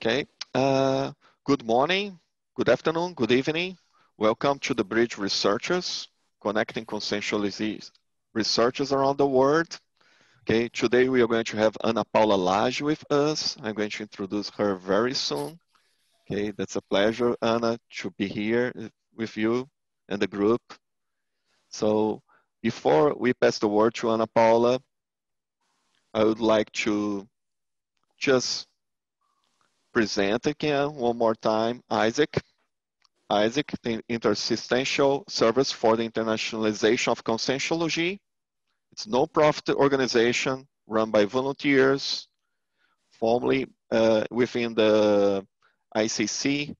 Okay. Uh, good morning, good afternoon, good evening. Welcome to the Bridge Researchers, connecting conscientiology researchers around the world. Okay, today we are going to have Ana Paula Lage with us. I'm going to introduce her very soon. Okay, that's a pleasure, Ana, to be here with you and the group. So before we pass the word to Ana Paula, I would like to just present again one more time ISIC. ISIC, the Interassistantial Service for the Internationalization of Conscientiology. It's a no-profit organization run by volunteers, formerly uh, within the ICC.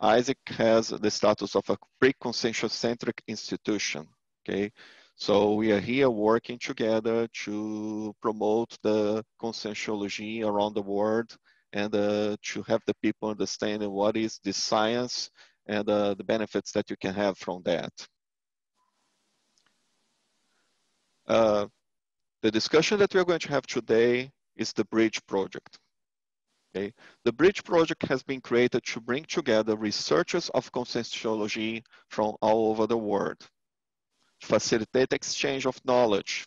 ISIC has the status of a pre-conscientiocentric institution, okay? So we are here working together to promote the conscientiology around the world and uh, to have the people understanding what is the science and uh, the benefits that you can have from that. Uh, the discussion that we're going to have today is the BRIDGE project. Okay. The BRIDGE project has been created to bring together researchers of conscientiology from all over the world, to facilitate exchange of knowledge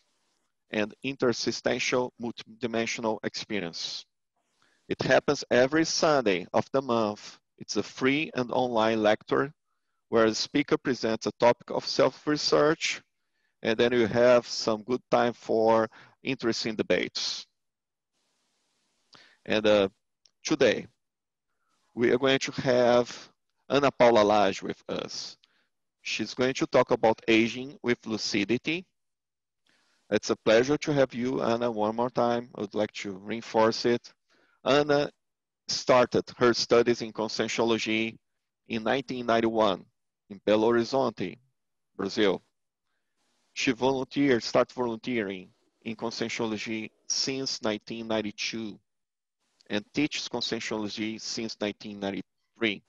and interassistantial multidimensional experience. It happens every Sunday of the month. It's a free and online lecture where the speaker presents a topic of self-research and then you have some good time for interesting debates. And uh, today, we are going to have Ana Paula Lage with us. She's going to talk about aging with lucidity. It's a pleasure to have you, Anna, one more time. I would like to reinforce it. Ana started her studies in conscientiology in 1991 in Belo Horizonte, Brazil. She volunteered, started volunteering in conscientiology since 1992 and teaches conscientiology since 1993.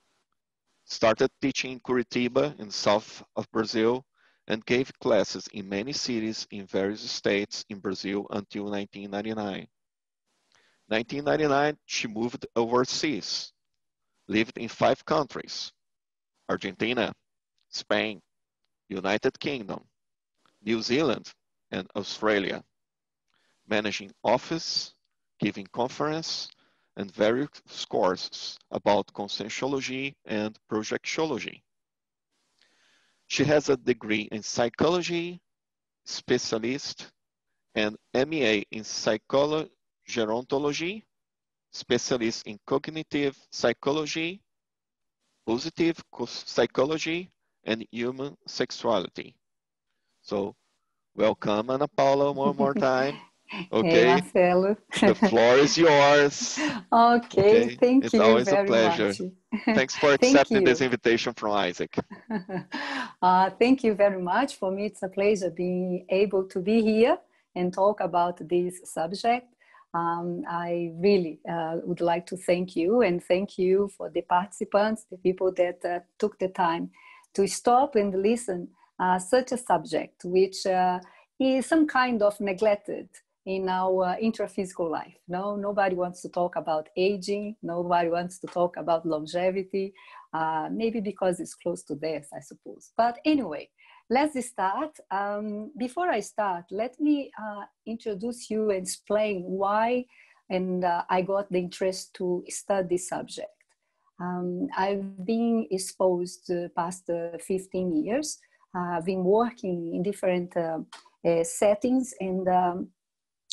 Started teaching in Curitiba in south of Brazil and gave classes in many cities in various states in Brazil until 1999. 1999, she moved overseas, lived in five countries, Argentina, Spain, United Kingdom, New Zealand, and Australia, managing office, giving conference, and various courses about conscientiology and projectiology. She has a degree in psychology, specialist, and MEA in psychology gerontology, specialist in cognitive psychology, positive psychology, and human sexuality. So welcome, Ana Paula, one more time. Okay, hey, Marcelo. the floor is yours. Okay, okay. thank it's you. It's always a pleasure. Thanks for accepting this invitation from ISIC. uh, thank you very much. For me, it's a pleasure being able to be here and talk about this subject um, I really uh, would like to thank you and thank you for the participants, the people that uh, took the time to stop and listen uh, such a subject, which uh, is some kind of neglected in our intraphysical life. No, nobody wants to talk about aging. Nobody wants to talk about longevity. Uh, maybe because it's close to death, I suppose. But anyway, let's start. Um, before I start, let me uh, introduce you and explain why and uh, I got the interest to study this subject. Um, I've been exposed past uh, 15 years. I've been working in different uh, uh, settings and um,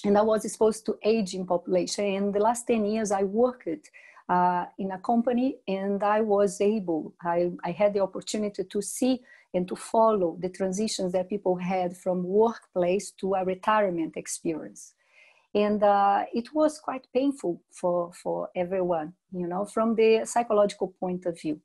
and I was exposed to aging population. In the last 10 years, I worked uh, in a company and I was able, I, I had the opportunity to see and to follow the transitions that people had from workplace to a retirement experience. And uh, it was quite painful for, for everyone, you know, from the psychological point of view.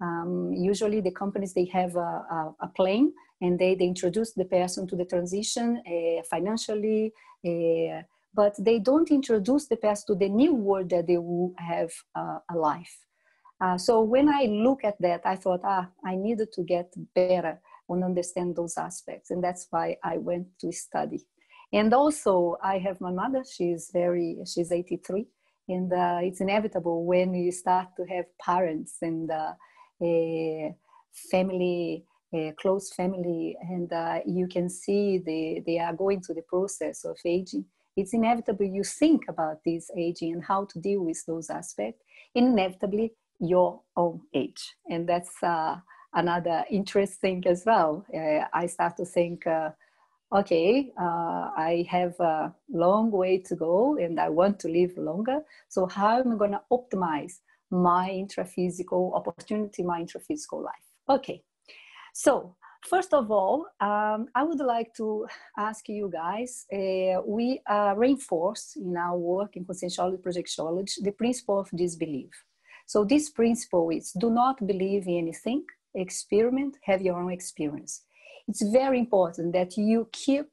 Um, usually the companies, they have a, a, a, plan and they, they introduce the person to the transition uh, financially, uh, but they don't introduce the person to the new world that they will have uh, a life. Uh, so when I look at that, I thought, ah, I needed to get better and understand those aspects. And that's why I went to study. And also I have my mother, she's very, she's 83 and uh, it's inevitable when you start to have parents and uh, a family close family and uh, you can see they, they are going through the process of aging it's inevitable you think about this aging and how to deal with those aspects inevitably your own age and that's uh, another interesting as well uh, i start to think uh, okay, uh, I have a long way to go and I want to live longer. So how am I going to optimize my intraphysical opportunity, my intraphysical life? Okay. So first of all, um, I would like to ask you guys, uh, we uh, reinforce in our work in conscientiology projectiology the principle of disbelief. So this principle is do not believe in anything, experiment, have your own experience it's very important that you keep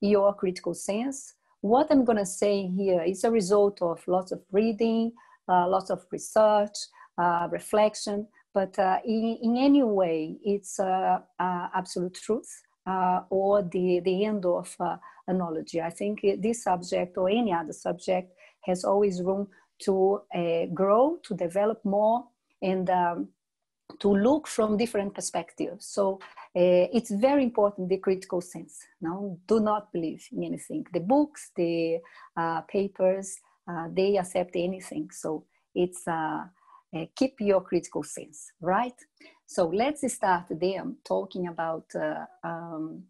your critical sense. What I'm going to say here is a result of lots of reading, uh, lots of research, uh, reflection, but uh, in, in any way, it's uh, uh, absolute truth uh, or the, the end of analogy. I think this subject or any other subject has always room to grow, to develop more, and um, to look from different perspectives. So uh, it's very important the critical sense. Now, do not believe in anything. The books, the uh, papers, uh, they accept anything. So it's uh, uh, keep your critical sense, right? So let's start then talking about. Uh, um,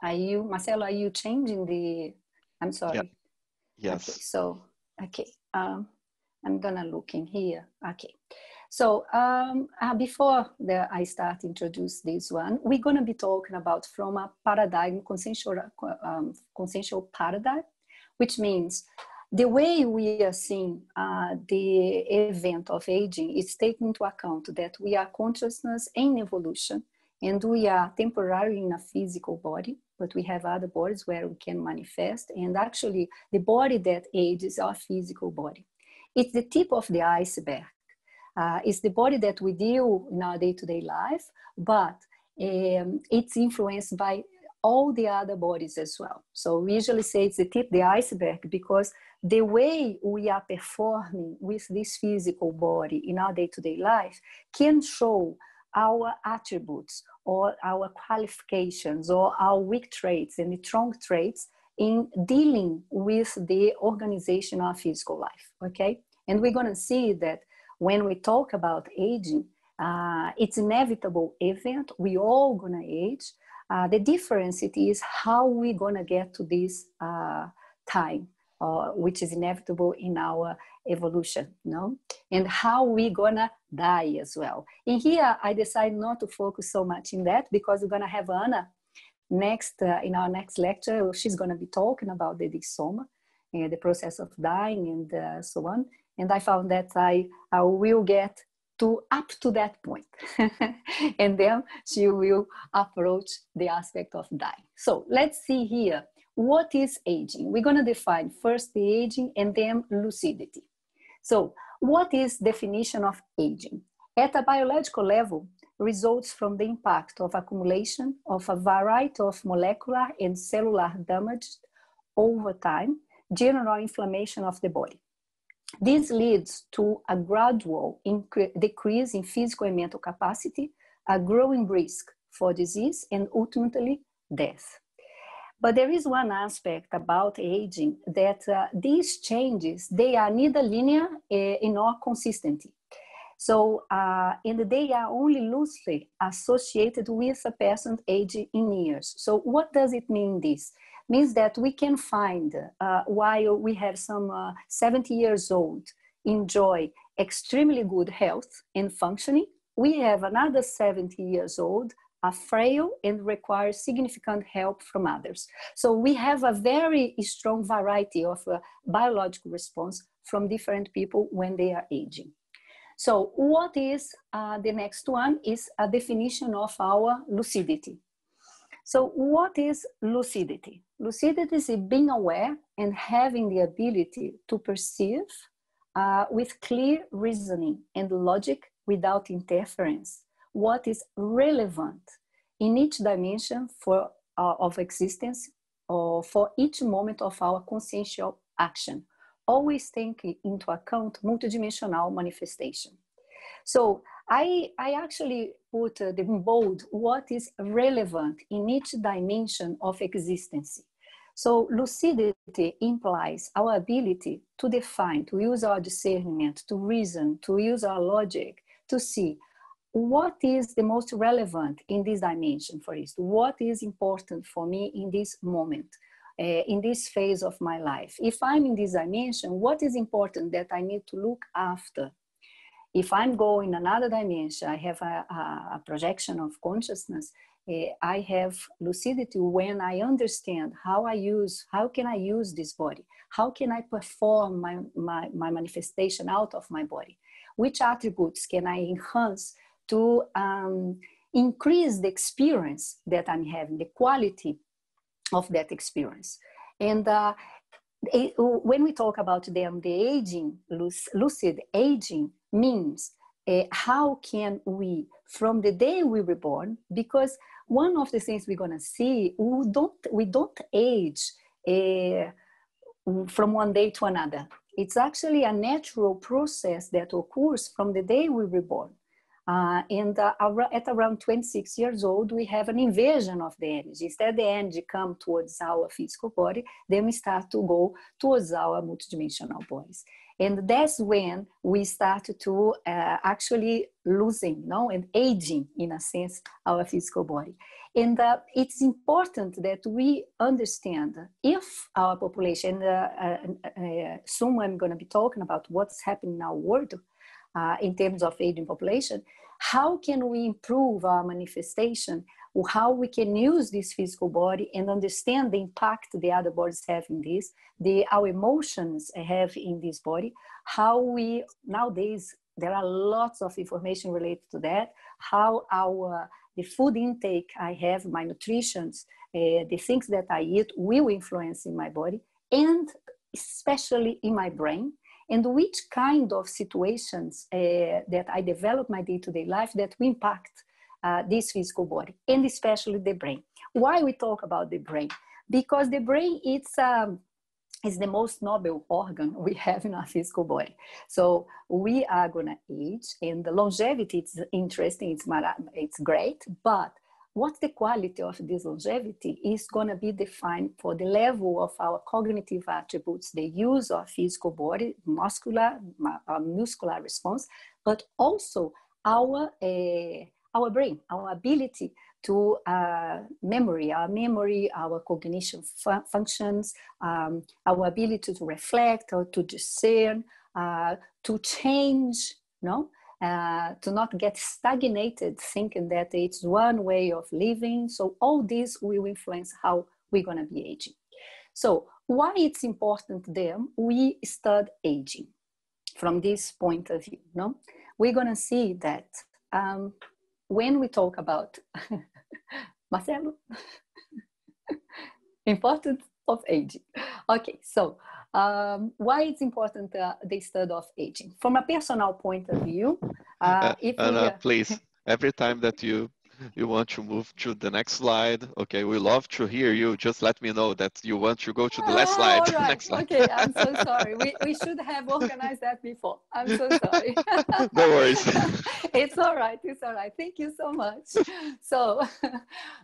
are you, Marcelo? Are you changing the? I'm sorry. Yep. Yes. Okay, so okay, um, I'm gonna look in here. Okay. So um, uh, before the, I start introduce this one, we're to be talking about from a paradigm, consciential, um, consciential paradigm, which means the way we are seeing uh, the event of aging is taking into account that we are consciousness in evolution and we are temporarily in a physical body, but we have other bodies where we can manifest. And actually, the body that ages is our physical body. It's the tip of the iceberg uh, it's the body that we deal in our day-to-day life, but um, it's influenced by all the other bodies as well. So we usually say it's the tip, the iceberg, because the way we are performing with this physical body in our day-to-day life can show our attributes or our qualifications or our weak traits and the strong traits in dealing with the organization of physical life okay and we're going to see that when we talk about aging, uh, it's inevitable event. We all gonna age. Uh, the difference it is how we gonna get to this uh, time, uh, which is inevitable in our evolution, no? And how we gonna die as well. In here, I decided not to focus so much in that because we're gonna have Anna next uh, in our next lecture. She's gonna be talking about the desoma and the process of dying and uh, so on and I found that I, I will get to up to that point. and then she will approach the aspect of dying. So let's see here. What is aging? We're going to define first the aging and then lucidity. So what is definition of aging? At a biological level, results from the impact of accumulation of a variety of molecular and cellular damage over time, general inflammation of the body. This leads to a gradual decrease in physical and mental capacity, a growing risk for disease, and ultimately death. But there is one aspect about aging that uh, these changes, they are neither linear uh, nor consistent. So, uh, and they are only loosely associated with a person's age in years. So what does it mean this? means that we can find uh, while we have some uh, 70 years old enjoy extremely good health and functioning we have another 70 years old are frail and require significant help from others. So we have a very strong variety of uh, biological response from different people when they are aging. So what is uh, the next one is a definition of our lucidity. So what is lucidity? Lucidity is being aware and having the ability to perceive uh, with clear reasoning and logic without interference what is relevant in each dimension for, uh, of existence or for each moment of our consciential action always take into account multidimensional manifestation. So I, I actually put uh, the bold what is relevant in each dimension of existence. So lucidity implies our ability to define, to use our discernment, to reason, to use our logic, to see what is the most relevant in this dimension for us, what is important for me in this moment, uh, in this phase of my life. If I'm in this dimension, what is important that I need to look after? If I'm going another dimension, I have a, a projection of consciousness, uh, I have lucidity when I understand how I use, how can I use this body? How can I perform my, my, my manifestation out of my body? Which attributes can I enhance to um, increase the experience that I'm having, the quality of that experience. And uh, it, when we talk about the, the aging, lucid aging means uh, how can we, from the day we were born, because one of the things we're gonna see, we don't, we don't age uh, from one day to another. It's actually a natural process that occurs from the day we were born. Uh, and uh, at around 26 years old, we have an invasion of the energy. Instead, the energy come towards our physical body, then we start to go towards our multidimensional bodies. And that's when we start to uh, actually losing, you no, and aging, in a sense, our physical body. And uh, it's important that we understand if our population, soon I'm going to be talking about what's happening in our world, uh, in terms of aging population, how can we improve our manifestation how we can use this physical body and understand the impact the other bodies have in this, the our emotions have in this body, how we nowadays there are lots of information related to that, how our the food intake I have, my nutrition, uh, the things that I eat will influence in my body and especially in my brain and which kind of situations uh, that I develop my day-to-day life that will impact uh, this physical body and especially the brain. Why we talk about the brain? Because the brain it's um, is the most noble organ we have in our physical body. So we are gonna age, and the longevity it's interesting, it's it's great, but what the quality of this longevity is going to be defined for the level of our cognitive attributes, the use of physical body, muscular, uh, muscular response, but also our, uh, our brain, our ability to uh, memory, our memory, our cognition fu functions, um, our ability to reflect or to discern, uh, to change, no? Uh, to not get stagnated thinking that it's one way of living. So all this will influence how we're going to be aging. So why it's important then we study aging from this point of view. No, we're going to see that um, when we talk about Marcelo, importance of aging. Okay, so um, why it's important uh, the study of aging? From a personal point of view uh, uh if Anna, we, please. Every time that you you want to move to the next slide? Okay we love to hear you. Just let me know that you want to go to the last slide. oh, right. next slide. Okay i'm so sorry. We, we should have organized that before. I'm so sorry. No worries. It's all right. It's all right. Thank you so much. So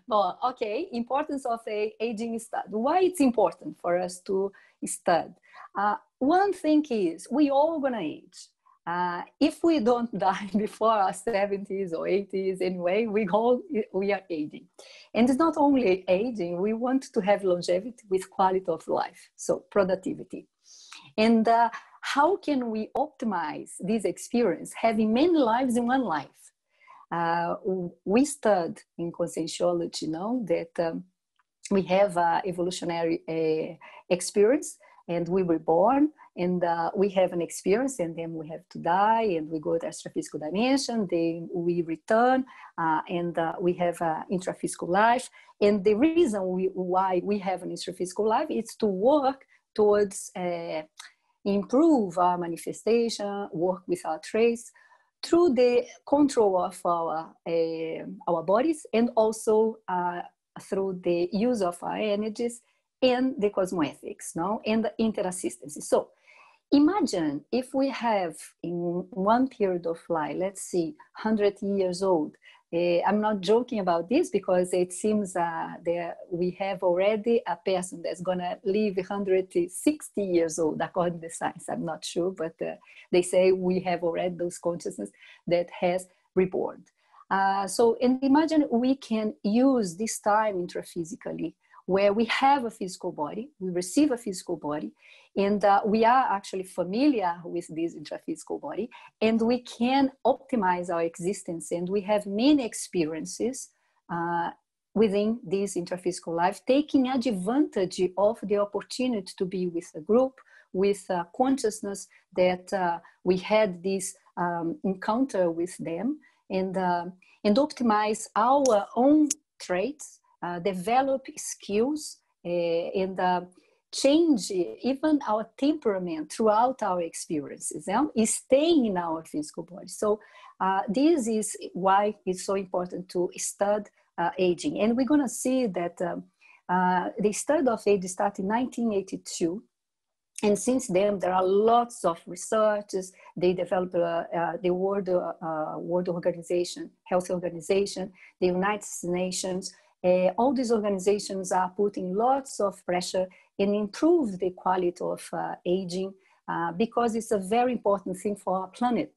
well okay importance of a aging study why it's important for us to study uh, one thing is we all gonna age uh, if we don't die before our 70s or 80s anyway, we all we are aging. And it's not only aging, we want to have longevity with quality of life, so productivity. And uh, how can we optimize this experience, having many lives in one life? Uh, we studied in conscientiology, you know, that um, we have evolutionary uh, experience and we were born and uh, we have an experience and then we have to die and we go to astrophysical dimension then we return uh, and uh, we have an intraphysical life and the reason we, why we have an intraphysical life is to work towards uh, improve our manifestation work with our trace through the control of our uh, our bodies and also uh, through the use of our energies and the cosmoethics, no, and the interassistency. So imagine if we have in one period of life, let's see, 100 years old, uh, I'm not joking about this because it seems uh, that we have already a person that's going to live 160 years old, according to science. I'm not sure, but uh, they say we have already those consciousness that has reborn. Uh, so, and imagine we can use this time intraphysically where we have a physical body, we receive a physical body, and uh, we are actually familiar with this intraphysical body, and we can optimize our existence. And we have many experiences uh, within this intraphysical life, taking advantage of the opportunity to be with a group, with uh, consciousness that uh, we had this um, encounter with them, and uh, and optimize our own traits, develop skills, and change even our temperament throughout our experiences yeah? is staying in our physical body. So uh, this is why it's so important to study uh, aging. And we're going to see that um, uh, the study of age started in 1982 and since then there are lots of researches. They developed uh, uh, the world uh, world organization health organization the united nations all these organizations are putting lots of pressure and improve the quality of uh, aging uh, because it's a very important thing for our planet.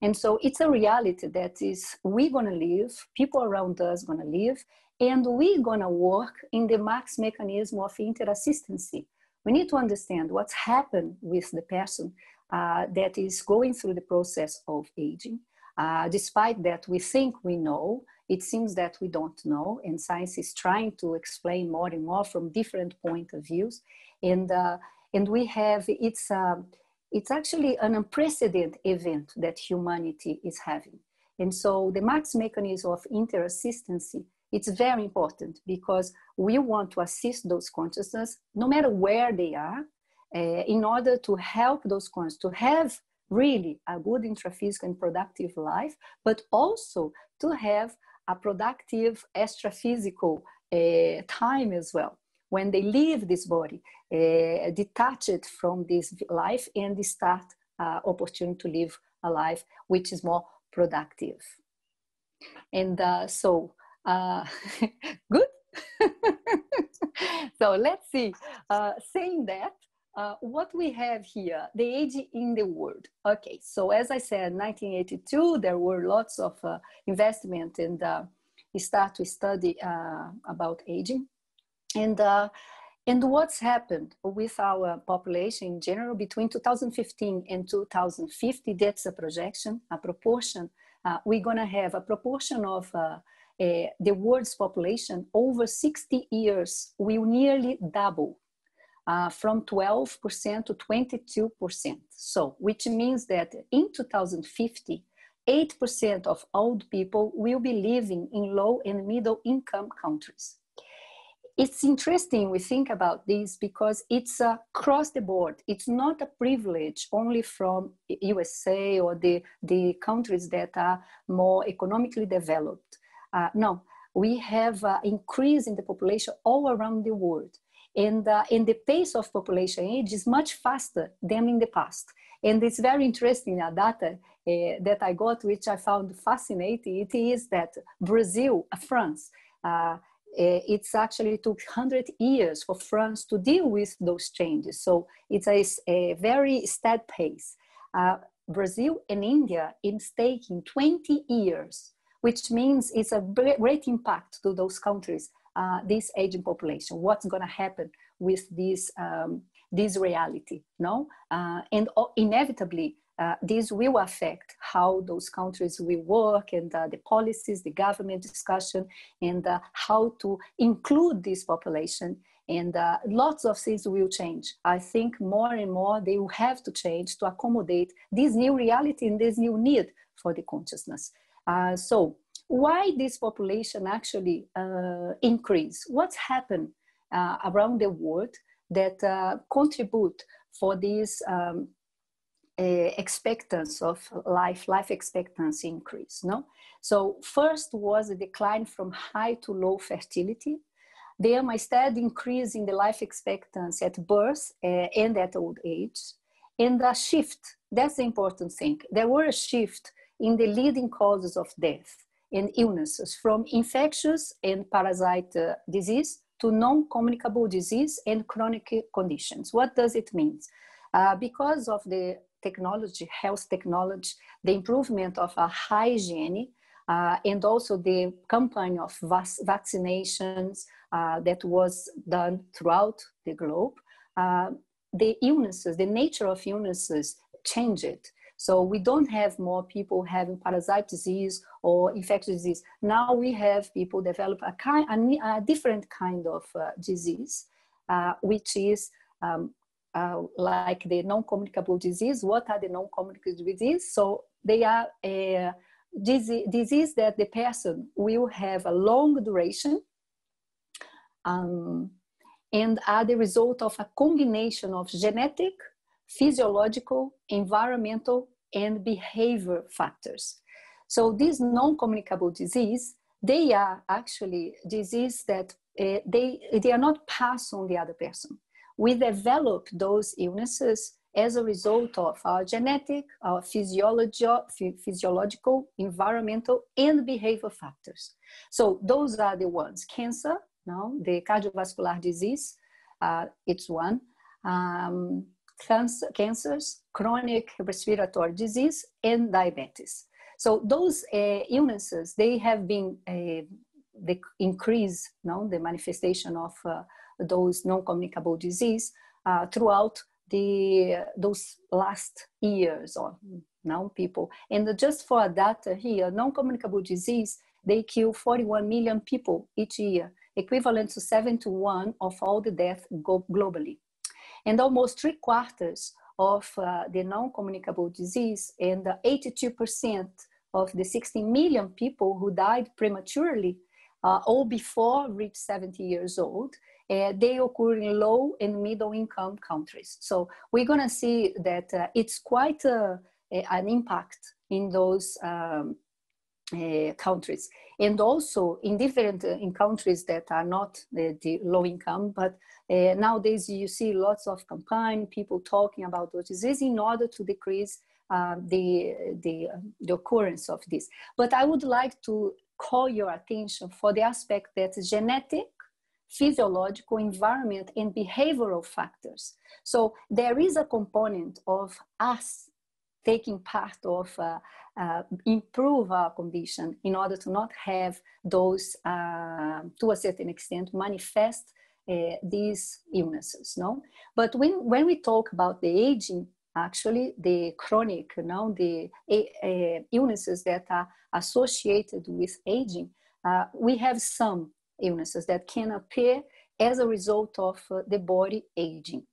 And so it's a reality that is we're gonna live, people around us gonna live, and we're gonna work in the max mechanism of interassistancy. We need to understand what's happened with the person uh, that is going through the process of aging. Uh, despite that we think we know, it seems that we don't know, and science is trying to explain more and more from different point of views. And, uh, and we have, it's, uh, it's actually an unprecedented event that humanity is having. And so the max mechanism of interassistancy, it's very important because we want to assist those consciousness, no matter where they are, uh, in order to help those consciousness to have really a good intraphysical and productive life, but also to have a productive extra-physical uh, time as well. When they leave this body uh, detach it from this life and start uh, opportunity to live a life which is more productive. And uh, so uh, good. So let's see. Uh, saying that uh, what we have here, the age in the world. Okay, so as I said, 1982, there were lots of uh, investment and uh, start to study uh, about aging. And, and what's happened with our population in general between 2015 and 2050, that's a projection, a proportion. We're gonna have a proportion of the world's population over 60 years will nearly double uh, from 12% to 22%. So, which means that in 2050, 8% of old people will be living in low and middle income countries. It's interesting we think about this because it's across the board. It's not a privilege only from USA or the, the countries that are more economically developed. Uh, no, we have an increase in the population all around the world and, uh, and the pace of population age is much faster than in the past. And it's very interesting uh, data uh, that I got, which I found fascinating. It is that Brazil, uh, France, uh, uh, it's actually took 100 years for France to deal with those changes. So it's a, a very steady pace. Uh, Brazil and India, it's taking 20 years, which means it's a great impact to those countries uh, this aging population what's going to happen with this um, this reality no? Uh, and inevitably uh, this will affect how those countries will work and uh, the policies the government discussion and uh, how to include this population. And uh, lots of things will change. I think more and more they will have to change to accommodate this new reality and this new need for the consciousness. So why this population actually uh, increase? What's happened uh, around the world that uh, contribute for this um, expectancy of life, life expectancy increase? No. So first was a decline from high to low fertility. Then instead increase in the life expectancy at birth uh, and at old age. And a shift, that's the important thing. There were a shift in the leading causes of death and illnesses from infectious and parasite uh, disease to non-communicable disease and chronic conditions. What does it mean? Uh, because of the technology, health technology, the improvement of our hygiene, uh, and also the campaign of vac- vaccinations uh, that was done throughout the globe, uh, the illnesses, the nature of illnesses changed. So we don't have more people having parasite disease or infectious disease. Now we have people develop a, kind, a, a different kind of uh, disease, uh, which is um, uh, like the non-communicable disease. What are the non-communicable disease? So they are a disease, disease that the person will have a long duration um, and are the result of a combination of genetic, physiological, environmental, and behavior factors. So these non-communicable disease, they are actually disease that uh, they, they are not passed on the other person. We develop those illnesses as a result of our genetic, our physiological, physiological, environmental, and behavior factors. So those are the ones. Cancer, no, the cardiovascular disease, uh, it's one. Um, cancer, cancers, chronic respiratory disease, and diabetes. So those uh, illnesses, they have been uh, the increase, no, the manifestation of uh, those non-communicable disease throughout the those last years or now people. And just for data here, non-communicable disease, they kill 41 million people each year, equivalent to 7 to 1 of all the death globally. And almost three quarters of uh, the non-communicable disease and 82% of the 16 million people who died prematurely uh, or before reach 70 years old, uh, they occur in low and middle income countries. So we're going to see that uh, it's quite a, an impact in those um, uh, countries. And also in different uh, in countries that are not the, the low income but uh, nowadays you see lots of campaign people talking about those diseases in order to decrease uh, the, the, the occurrence of this. But i would like to call your attention for the aspect that genetic physiological environment and behavioral factors. So there is a component of us taking part of uh, uh, improve our condition in order to not have those, uh, to a certain extent, manifest uh, these illnesses. No, but when when we talk about the aging, actually the chronic, you know, the uh, illnesses that are associated with aging, uh, we have some illnesses that can appear as a result of uh, the body aging.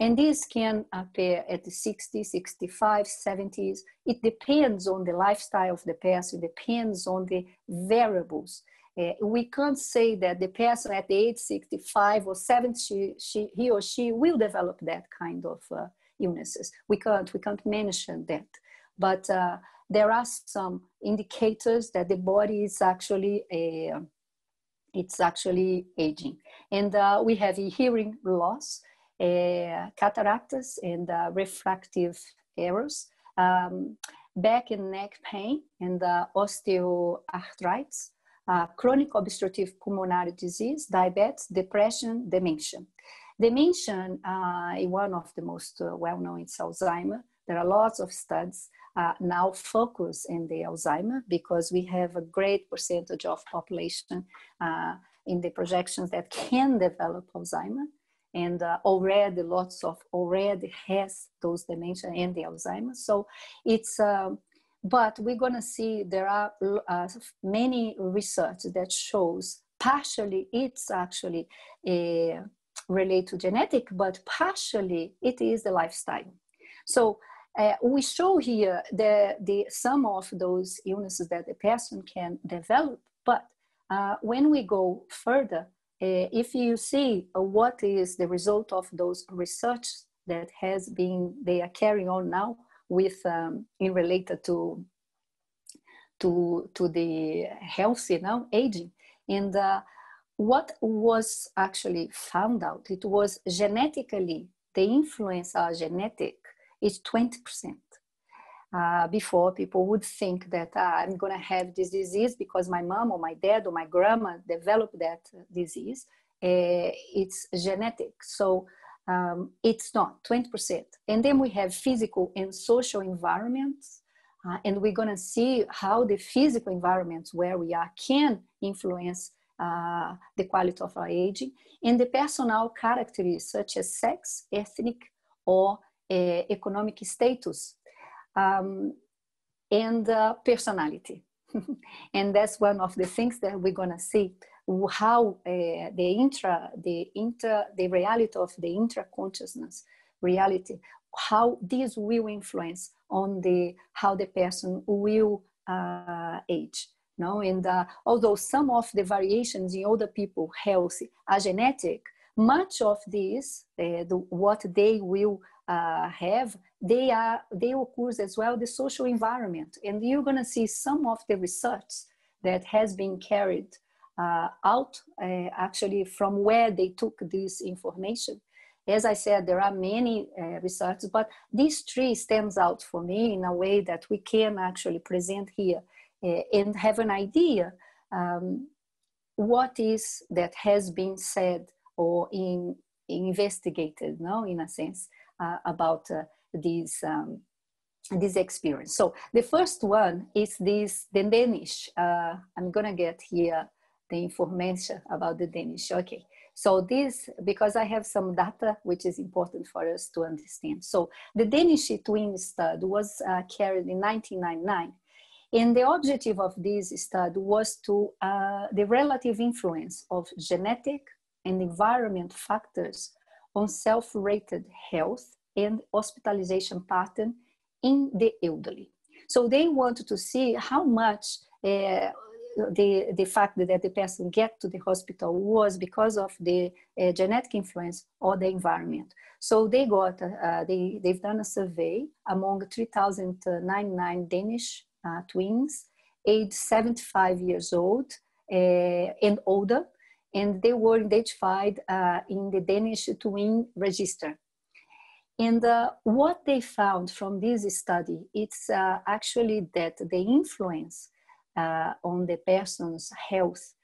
And this can appear at the 60, 65, 70s. It depends on the lifestyle of the person, it depends on the variables. Uh, we can't say that the person at the age 65 or 70, she, she, he or she will develop that kind of uh, illnesses. We can't, we can't mention that. But uh, there are some indicators that the body is actually a, uh, it's actually aging. And uh, we have a hearing loss cataracts and uh, refractive errors, um, back and neck pain and osteoarthritis, uh, chronic obstructive pulmonary disease, diabetes, depression, dementia. Dementia uh, is one of the most uh, well-known It's Alzheimer. There are lots of studies uh, now focus in the Alzheimer because we have a great percentage of population in the projections that can develop Alzheimer and uh, already lots of already has those dementia and the Alzheimer's. So it's, um, but we're gonna see there are uh, many research that shows partially it's actually uh, related to genetic, but partially it is the lifestyle. So uh, we show here the, the some of those illnesses that the person can develop, but uh, when we go further, uh, if you see uh, what is the result of those research that has been they are carrying on now with um, in related to to to the healthy now aging and uh, what was actually found out it was genetically the influence our genetic is 20%. Uh, before people would think that uh, I'm going to have this disease because my mom or my dad or my grandma developed that disease. Uh, it's genetic. So um, it's not 20%. And then we have physical and social environments. Uh, and we're going to see how the physical environments where we are can influence uh, the quality of our aging and the personal characteristics such as sex, ethnic, or uh, economic status, um, and uh, personality. and that's one of the things that we're going to see how uh, the intra, the inter, the reality of the intra consciousness reality, how this will influence on the how the person will uh, age. No, and uh, although some of the variations in older people health are genetic, much of this, uh, the, what they will uh, have, they are they occurs as well the social environment, and you're going to see some of the research that has been carried uh, out uh, actually from where they took this information. As I said, there are many uh, research, but these three stands out for me in a way that we can actually present here uh, and have an idea um, what is that has been said or in, investigated, no, in a sense, about uh, these um, this experience. So the first one is this the Danish. Uh, I'm gonna get here the information about the Danish. Okay. So this, because I have some data which is important for us to understand. So the Danish twin study was uh, carried in 1999. And the objective of this study was to uh, the relative influence of genetic and environment factors on self-rated health and hospitalization pattern in the elderly. So they wanted to see how much uh, the, the fact that the person get to the hospital was because of the uh, genetic influence or the environment. So they got, uh, they, they've done a survey among 3,099 Danish twins, aged 75 years old and older, and they were identified uh, in the Danish twin register. And uh, what they found from this study, it's uh, actually that the influence uh, on the person's health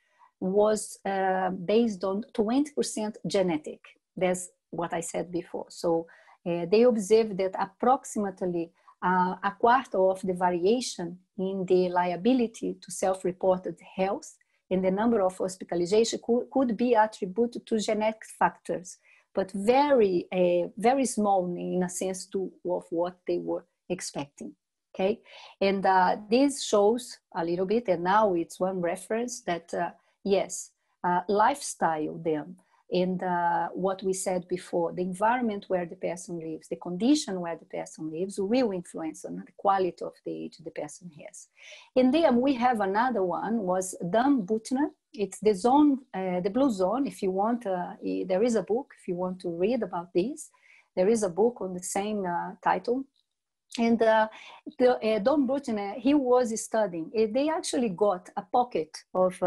was uh, based on 20% genetic. That's what I said before. So uh, they observed that approximately a quarter of the variation in the liability to self-reported health and the number of hospitalization could, could be attributed to genetic factors but very, uh, very small in a sense to, of what they were expecting. Okay, and uh, this shows a little bit, and now it's one reference that uh, yes, uh, lifestyle then and uh, what we said before, the environment where the person lives, the condition where the person lives will influence on the quality of the age the person has. And then we have another one was Dan Buettner. It's the zone, uh, the blue zone. If you want, uh, there is a book if you want to read about this. There is a book on the same uh, title. And uh, the, uh, Don Buettner, he was studying. They actually got a pocket of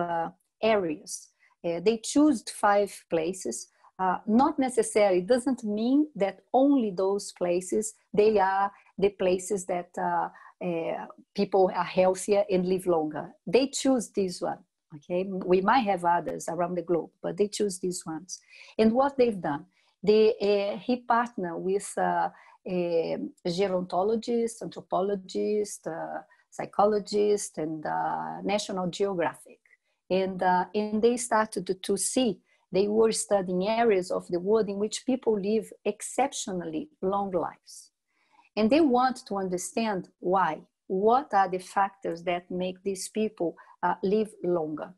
areas uh, they choose five places. Uh, not necessarily doesn't mean that only those places they are the places that uh, uh, people are healthier and live longer. They choose this one. Okay, we might have others around the globe, but they choose these ones. And what they've done, they uh, he partner with uh, gerontologists, anthropologists, psychologists, and National Geographic and, uh, and they started to see they were studying areas of the world in which people live exceptionally long lives. And they want to understand why. What are the factors that make these people uh, live longer?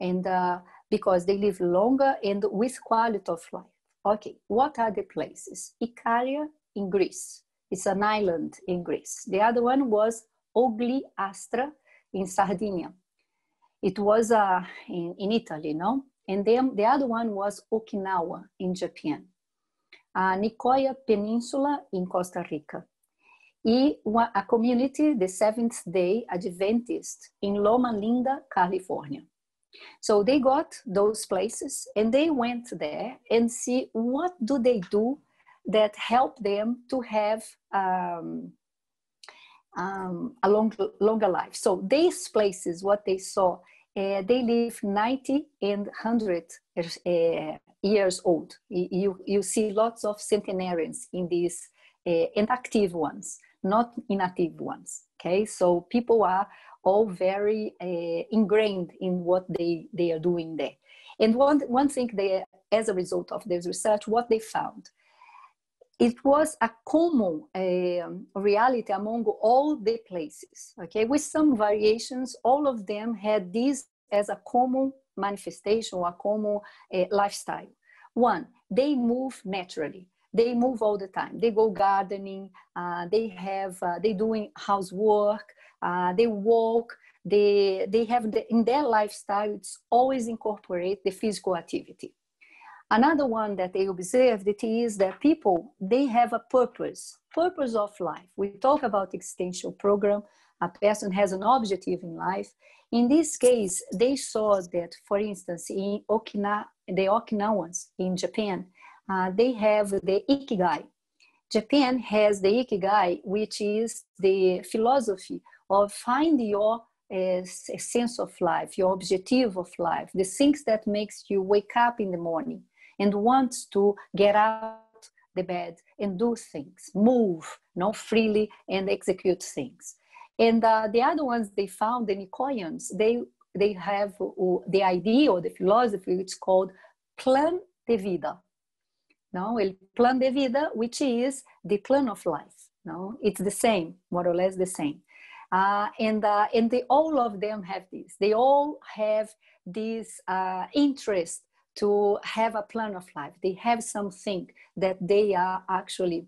And uh, because they live longer and with quality of life. Okay what are the places? Ikaria in greece. It's an island in greece. The other one was ogliastra in sardinia it was uh, in, in Italy, no? And then the other one was Okinawa in Japan. Uh, Nicoya Peninsula in Costa Rica. a community, the Seventh Day Adventist in Loma Linda, California. So they got those places and they went there and see what do they do that help them to have um, um, a long, longer life. So these places, what they saw, uh, they live 90 and 100 uh, years old. You, you see lots of centenarians in these uh, inactive ones, not inactive ones. Okay, so people are all very ingrained in what they, they are doing there. And one, one thing they, as a result of this research, what they found, it was a common uh, reality among all the places, okay? With some variations, all of them had this as a common manifestation, or a common uh, lifestyle. One, they move naturally. They move all the time. They go gardening. Uh, they have. Uh, they doing housework. Uh, they walk. They they have the, in their lifestyle. It's always incorporate the physical activity. Another one that they observed it is that people they have a purpose, purpose of life. We talk about existential program. A person has an objective in life. In this case, they saw that, for instance, in Okinawa, the Okinawans in Japan, uh, they have the Ikigai. Japan has the Ikigai, which is the philosophy of find your uh, sense of life, your objective of life, the things that makes you wake up in the morning and wants to get out the bed and do things, move, you know, freely and execute things. And uh, the other ones they found, the Nicoyans, they they have uh, the idea or the philosophy it's called plan de vida. No, el plan de vida, which is the plan of life. No, it's the same, more or less the same. Uh, and uh, and they all of them have this. They all have this uh, interest to have a plan of life. They have something that they are actually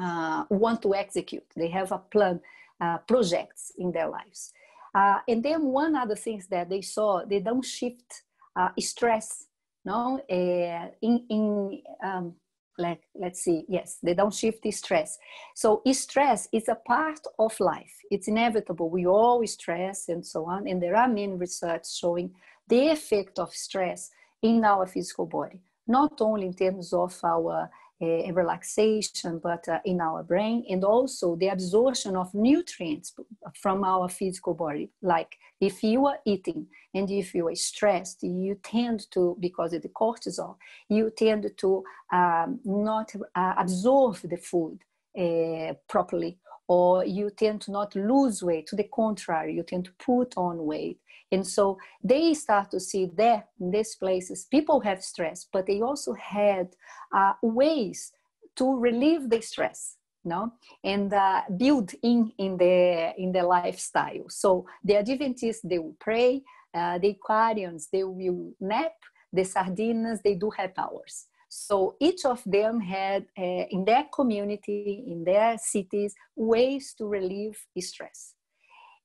uh, want to execute. They have a plan, uh, projects in their lives. Uh, and then one other things that they saw, they don't shift uh, stress, no, uh, in, in um, like, let's see, yes, they don't shift the stress. So stress is a part of life. It's inevitable. We all stress and so on. And there are many research showing the effect of stress in our physical body, not only in terms of our uh, relaxation, but uh, in our brain, and also the absorption of nutrients from our physical body. Like if you are eating and if you are stressed, you tend to, because of the cortisol, you tend to um, not uh, absorb the food uh, properly, or you tend to not lose weight. To the contrary, you tend to put on weight. And so they start to see there in these places, people have stress, but they also had uh, ways to relieve the stress no and uh, build in in the in the lifestyle so the adventists they will pray uh, the Ikarians they will nap the sardinas they do have hours so each of them had uh, in their community in their cities ways to relieve stress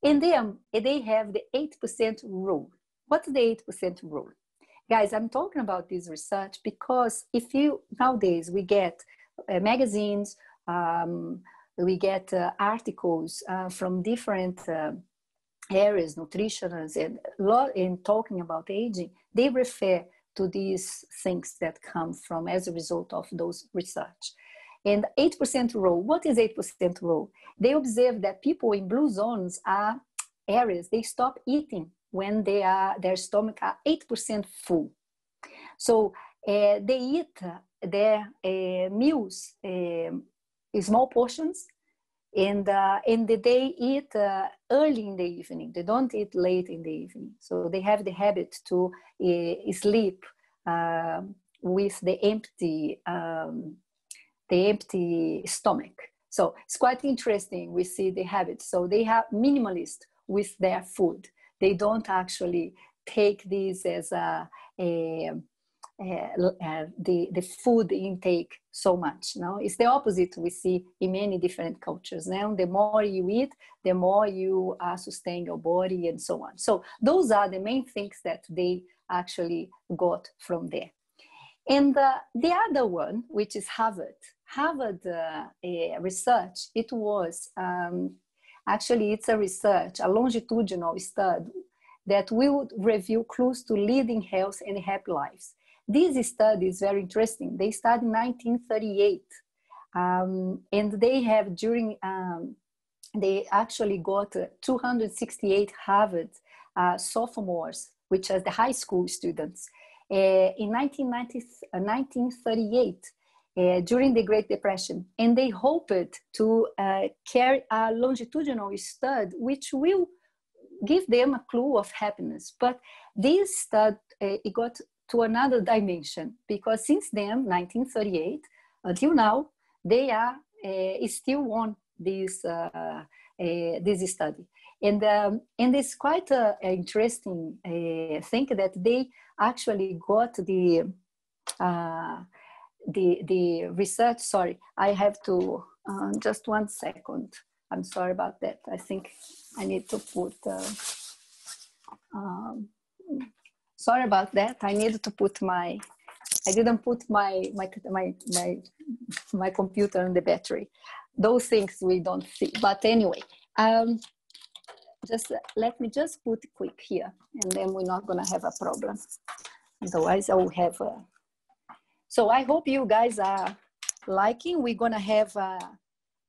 and then they have the 8% rule. What's the 8% rule? Guys, I'm talking about this research because if you, nowadays, we get uh, magazines, um, we get uh, articles uh, from different uh, areas, nutritionists, and lot in talking about aging, they refer to these things that come from as a result of those research. And 8% rule, what is 8% rule? They observe that people in blue zones are areas, they stop eating when they are, their stomach are 8% full. So uh, they eat their uh, meals, uh, small portions, and, uh, and they eat uh, early in the evening. They don't eat late in the evening. So they have the habit to uh, sleep um, with the empty um, the empty stomach. So it's quite interesting. We see the habits. So they have minimalist with their food. They don't actually take this as a, a, a, the, the food intake so much. No, it's the opposite we see in many different cultures. Now, the more you eat, the more you uh, sustain your body and so on. So those are the main things that they actually got from there. And uh, the other one, which is Harvard, Harvard uh, research, it was um, actually it's a research, a longitudinal study that will reveal clues to leading health and happy lives. This study is very interesting. They started in 1938. Um, and they have during, um, they actually got 268 Harvard uh, sophomores, which are the high school students. Uh, in 1990, 1938, uh, during the Great Depression, and they hoped to uh, carry a longitudinal study which will give them a clue of happiness. But this study uh, it got to another dimension because since then, 1938 until now, they are uh, still on this uh, this study. And, um, and it's quite an interesting thing that they actually got the the the research. Sorry i have to uh, just one second. I'm sorry about that. I think i need to put uh, um, sorry about that i need to put my i didn't put my my my my, my computer on the battery those things we don't see but anyway um, just let me just put quick here and then we're not gonna have a problem otherwise i will have a so I hope you guys are liking. We're gonna have uh,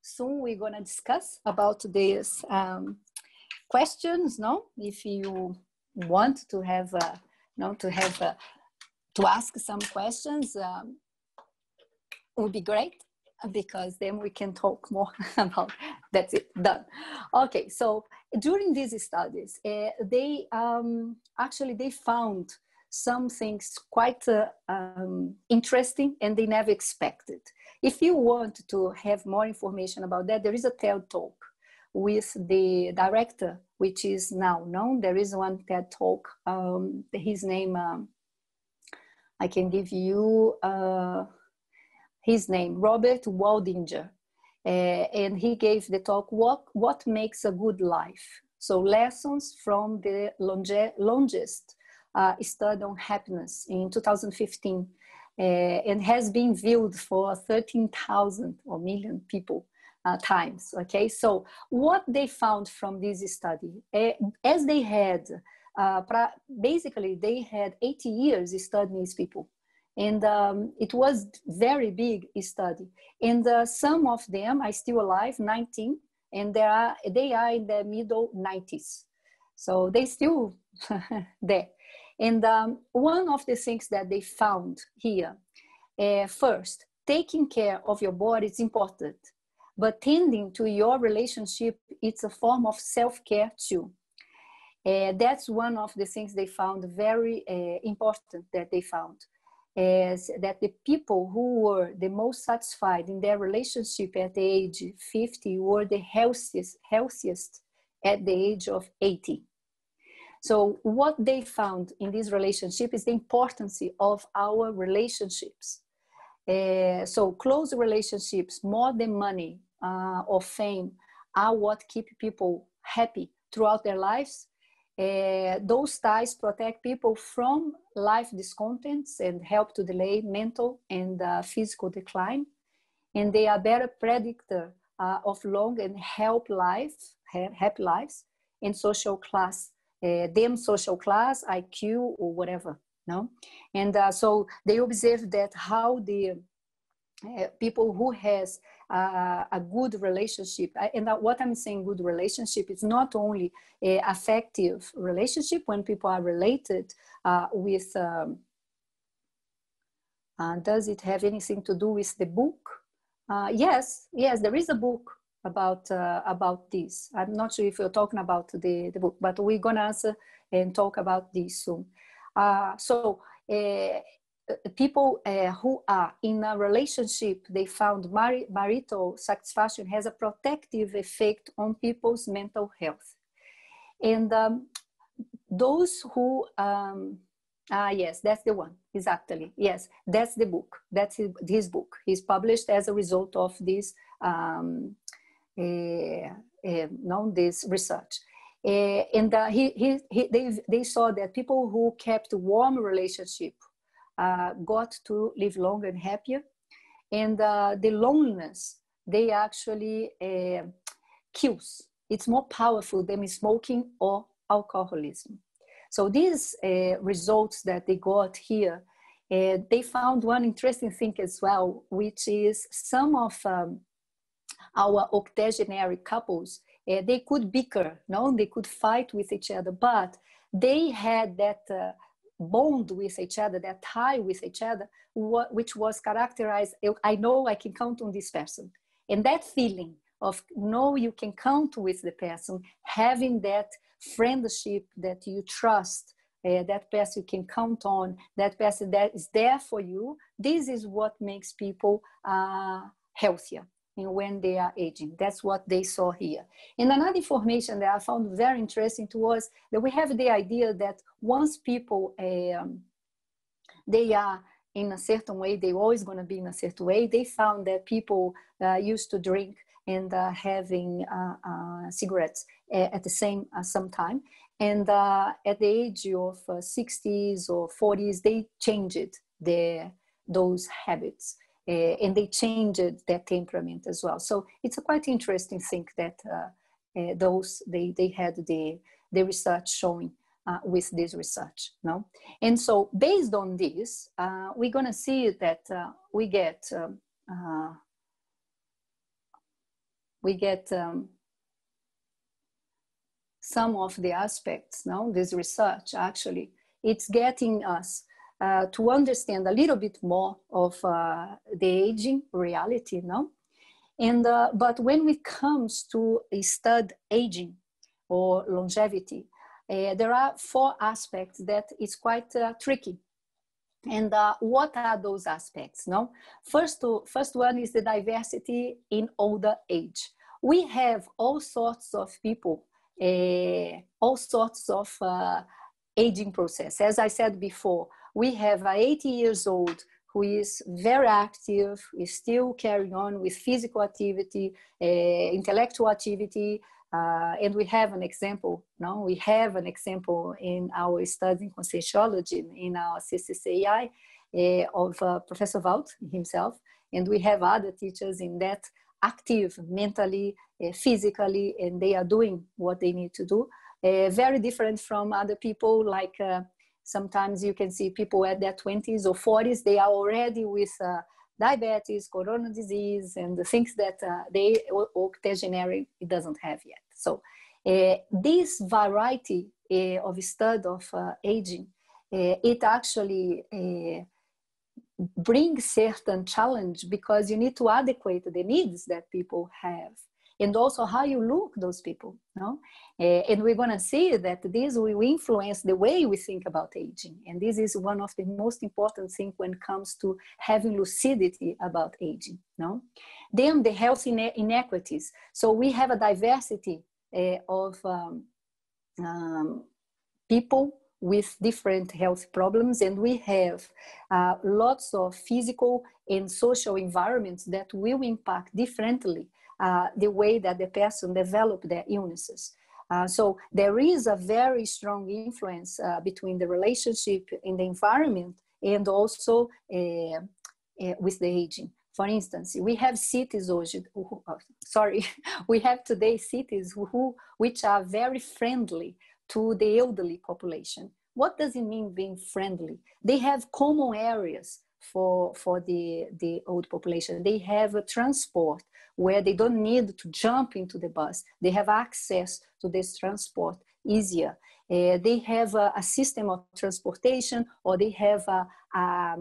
soon. We're gonna discuss about these um, questions. No, if you want to have, uh, no, to have uh, to ask some questions, um, would be great because then we can talk more about that's it done okay so during these studies uh, they um, actually they found some things quite uh, um, interesting and they never expected. If you want to have more information about that, there is a TED talk with the director, which is now known. There is one TED talk, um, his name, um, I can give you uh, his name, Robert Waldinger. Uh, and he gave the talk, what, what makes a good life? So lessons from the longe- longest uh, study on happiness in 2015 uh, and has been viewed for 13,000 or million people uh, times. Okay, so what they found from this study, uh, as they had uh, basically they had 80 years studying these people, and um, it was very big study. And uh, some of them are still alive, 19, and they are they are in the middle 90s, so they still there. And um, one of the things that they found here, uh, first, taking care of your body is important, but tending to your relationship, it's a form of self-care too. Uh, that's one of the things they found very uh, important that they found is that the people who were the most satisfied in their relationship at the age 50 were the healthiest, healthiest at the age of 80. So what they found in this relationship is the importance of our relationships. Uh, so close relationships, more than money uh, or fame, are what keep people happy throughout their lives. Uh, those ties protect people from life discontents and help to delay mental and uh, physical decline. And they are better predictor uh, of long and help life, happy lives and social class uh, them social class, IQ, or whatever. No, and uh, so they observe that how the uh, people who has uh, a good relationship and what i'm saying good relationship is not only a affective relationship when people are related uh, with um, uh, does it have anything to do with the book yes yes there is a book about uh, about this. I'm not sure if you're talking about the, the book, but we're gonna answer and talk about this soon. Uh, so uh, people uh, who are in a relationship, they found mar- marital satisfaction has a protective effect on people's mental health. And um, those who um, Ah, yes, that's the one. Exactly. Yes, that's the book. That's his, book. He's published as a result of this um, uh, uh, this research. Uh, and he, he, he, they, they saw that people who kept warm relationship got to live longer and happier. And the loneliness, they actually kills. It's more powerful than smoking or alcoholism. So these uh, results that they got here uh, they found one interesting thing as well, which is some of um, our octogenarian couples, uh, they could bicker, no, they could fight with each other, but they had that uh, bond with each other, that tie with each other, which was characterized. I know I can count on this person, and that feeling of know you can count with the person, having that friendship that you trust, uh, that person you can count on, that person that is there for you. This is what makes people uh, healthier and when they are aging. That's what they saw here. And another information that I found very interesting to was that we have the idea that once people um, they are in a certain way, they're always going to be in a certain way. They found that people uh, used to drink and uh, having uh, uh cigarettes at the same uh, some time. And uh, at the age of 60s or 40s, they changed their those habits. Uh, and they changed their temperament as well. So it's a quite interesting thing that uh, uh, those they they had the the research showing uh, with this research, no. And so based on this, uh, we're gonna see that uh, we get um, we get um, some of the aspects. No, this research actually it's getting us uh, to understand a little bit more of uh, the aging reality, no? And uh, but when it comes to study aging or longevity, uh, there are four aspects that is quite uh, tricky. And uh, what are those aspects? No, first, to, first one is the diversity in older age. We have all sorts of people, all sorts of aging process. As I said before, we have a 80 years old who is very active, is still carrying on with physical activity, uh, intellectual activity, uh, and we have an example. No, we have an example in our study in conscientiology in our CCCI uh, of uh, Professor Waldo himself, and we have other teachers in that active mentally, uh, physically, and they are doing what they need to do. Uh, very different from other people like Sometimes you can see people at their 20s or 40s, they are already with uh, diabetes, coronary disease, and the things that uh, they octogenarian it doesn't have yet. So uh, this variety uh, of study of uh, aging, uh, it actually brings certain challenge because you need to adequate the needs that people have and also how you look those people no uh, and we're going to see that this will influence the way we think about aging. And this is one of the most important things when it comes to having lucidity about aging no then the health inequities. So we have a diversity uh, of um, um, people with different health problems and we have uh, lots of physical and social environments that will impact differently uh, the way that the person develop their illnesses. Uh, so there is a very strong influence uh, between the relationship in the environment and also uh, uh, with the aging. For instance, we have cities, who, sorry, we have today cities who, which are very friendly to the elderly population. What does it mean being friendly? They have common areas for, for the, the old population. They have a transport where they don't need to jump into the bus. They have access to this transport easier. Uh, they have a, a, system of transportation or they have a, a,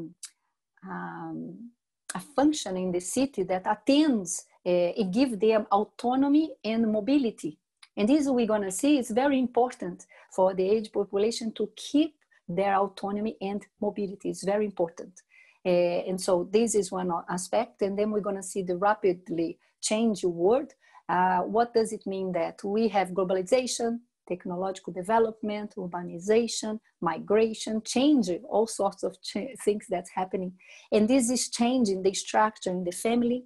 um, a function in the city that attends, uh, it gives them autonomy and mobility. And this we're gonna see is very important for the age population to keep their autonomy and mobility. It's very important. Uh, and so this is one aspect. And then we're going to see the rapidly changing world. Uh, what does it mean that we have globalization, technological development, urbanization, migration, changing all sorts of things that's happening. And this is changing the structure in the family,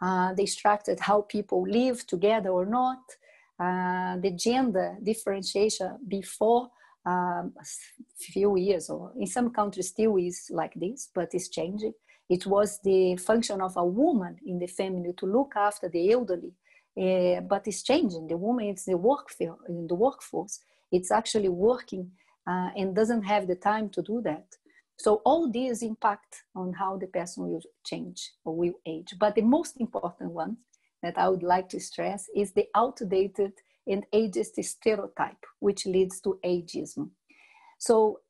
uh, the structure how people live together or not, uh, the gender differentiation before um, few years, or in some countries still is like this, but it's changing. It was the function of a woman in the family to look after the elderly, uh, but it's changing. The woman is the work in the workforce. It's actually working uh, and doesn't have the time to do that. So all these impact on how the person will change or will age. But the most important one that I would like to stress is the outdated and ageist stereotype, which leads to ageism. So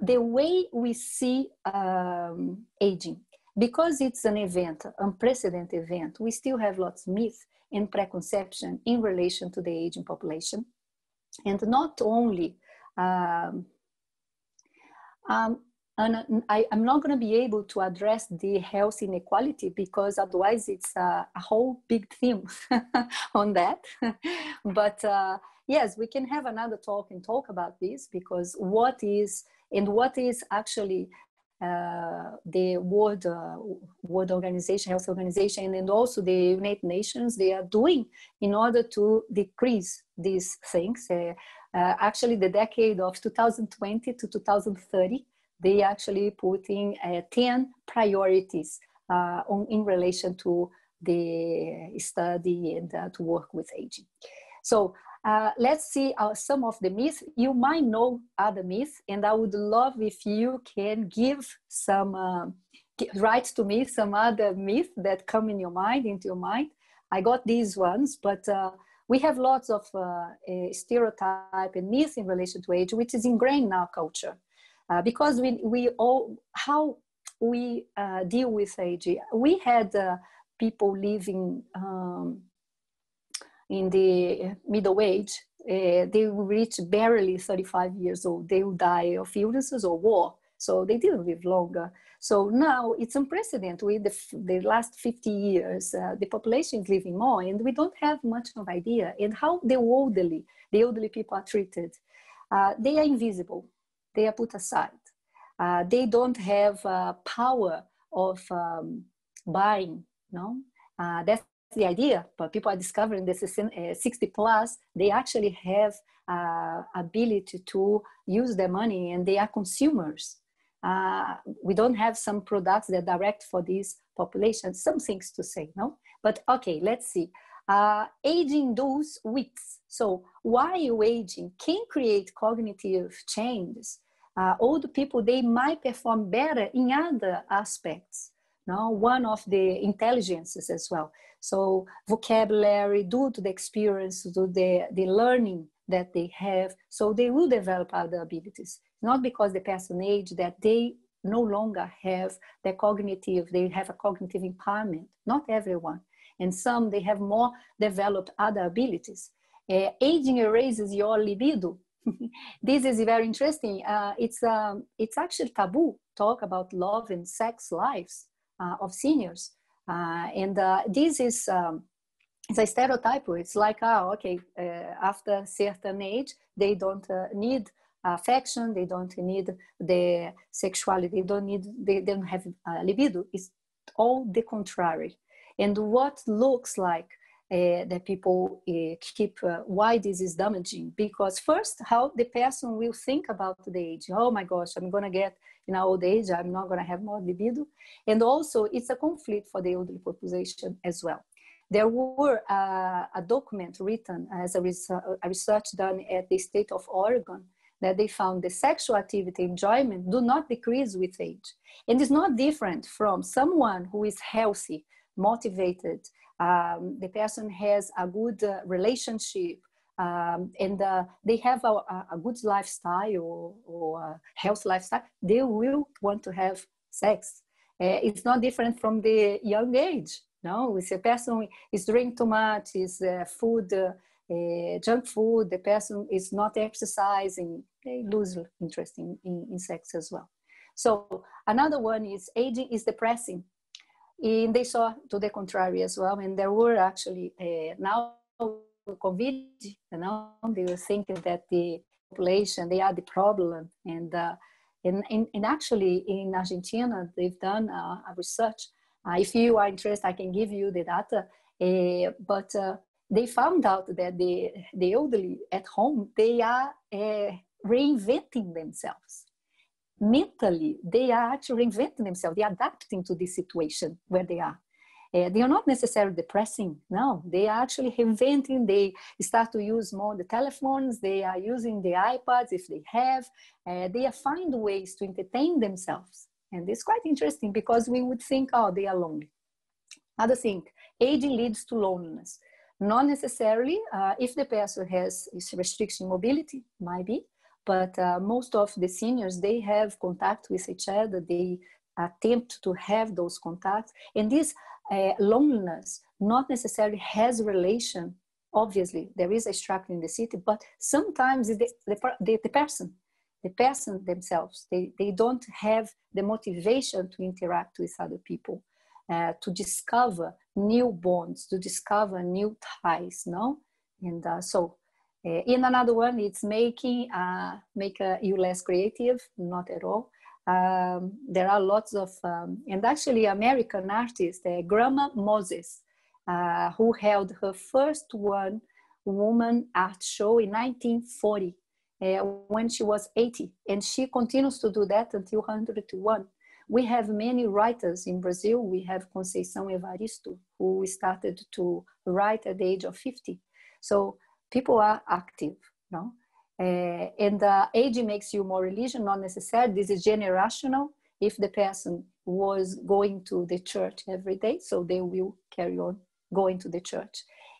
the way we see um, aging, because it's an event, unprecedented event, we still have lots of myths and preconception in relation to the aging population. And not only um, um, and I, am not going to be able to address the health inequality because otherwise it's a, a whole big theme on that. but uh, yes, we can have another talk and talk about this because what is and what is actually uh, the World uh, World Organization, Health Organization, and also the United Nations, they are doing in order to decrease these things. Uh, uh actually, the decade of 2020 to 2030 they actually putting uh, 10 priorities uh, on, in relation to the study and uh, to work with aging. So uh, let's see uh, some of the myths. You might know other myths, and I would love if you can give some, uh, write to me some other myths that come in your mind, into your mind. I got these ones, but we have lots of stereotype and myths in relation to age, which is ingrained in our culture uh, because we, we all, how we uh, deal with age. We had uh, people living um, in the middle age. Uh, they reach barely 35 years old. They will die of illnesses or war. So they didn't live longer. So now it's unprecedented. With the, the last 50 years, uh, the population is living more, and we don't have much of idea. And how the elderly, the elderly people are treated, uh, they are invisible they are put aside. Uh, they don't have uh, power of um, buying, no? Uh, that's the idea, but people are discovering this is uh, 60 plus, they actually have uh, ability to use their money and they are consumers. Uh, we don't have some products that direct for these populations, some things to say, no? But okay, let's see. Aging those weeks. So while aging can create cognitive changes, uh, old people they might perform better in other aspects no? One of the intelligences as well. So vocabulary due to the experience due to the, the learning that they have so they will develop other abilities. Not because the person age that they no longer have the cognitive they have a cognitive empowerment not everyone. And some they have more developed other abilities. Uh, aging erases your libido this is very interesting. Uh, it's um, it's actually taboo talk about love and sex lives uh, of seniors, uh, and uh, this is um, it's a stereotype. It's like oh, okay, uh, after a certain age, they don't uh, need affection, they don't need the sexuality, they don't need they don't have libido. It's all the contrary, and what looks like uh, that people uh, keep uh, why this is damaging. Because first how the person will think about the age. Oh my gosh i'm going to get in an old age i'm not going to have more libido. And also it's a conflict for the elderly population as well. There were uh, a document written as a, res- a research done at the state of oregon that they found the sexual activity enjoyment do not decrease with age. And it's not different from someone who is healthy motivated um, the person has a good uh, relationship um, and uh, they have a, a, good lifestyle or, or health lifestyle, they will want to have sex. Uh, it's not different from the young age. No, if a person is drinking too much, is uh, food, uh, uh, junk food, the person is not exercising, they lose interest in, in, in sex as well. So another one is aging is depressing. And they saw to the contrary as well. And there were actually uh, now COVID, you know, they were thinking that the population, they are the problem. And, uh, and, and, actually in Argentina, they've done uh, a research. Uh, if you are interested, I can give you the data. Uh, but uh, they found out that the, the elderly at home, they are reinventing themselves mentally they are actually reinventing themselves they're adapting to this situation where they are Uh, they are not necessarily depressing. No, they are actually inventing. They start to use more the telephones. They are using the iPads if they have. Uh, they find ways to entertain themselves. And it's quite interesting because we would think, oh, they are lonely. Other thing, aging leads to loneliness. Not necessarily uh, if the person has restriction mobility, might be, but uh, most of the seniors, they have contact with each other. They attempt to have those contacts. And this uh, loneliness not necessarily has relation. Obviously, there is a struggle in the city, but sometimes the, the, the, the person, the person themselves, they, they don't have the motivation to interact with other people, uh, to discover new bonds, to discover new ties, no? And uh, so, uh, in another one, it's making uh, make uh, you less creative, not at all um, there are lots of, um, and actually American artist, uh, Grandma Moses, uh, who held her first one woman art show in 1940 uh, when she was 80. And she continues to do that until 101. We have many writers in Brazil. We have Conceição Evaristo, who started to write at the age of 50. So people are active, no? Uh, and uh, age makes you more religious, not necessarily. This is generational. If the person was going to the church every day, so they will carry on going to the church.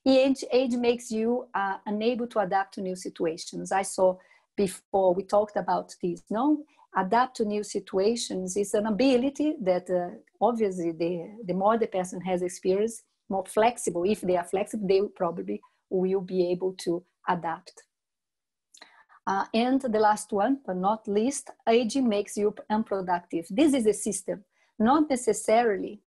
Age, age makes you uh, unable to adapt to new situations. I saw before we talked about this. No, adapt to new situations is an ability that uh, obviously the, the more the person has experience, more flexible. If they are flexible, they will probably will be able to adapt. Uh, and the last one, but not least, aging makes you unproductive. This is a system, not necessarily.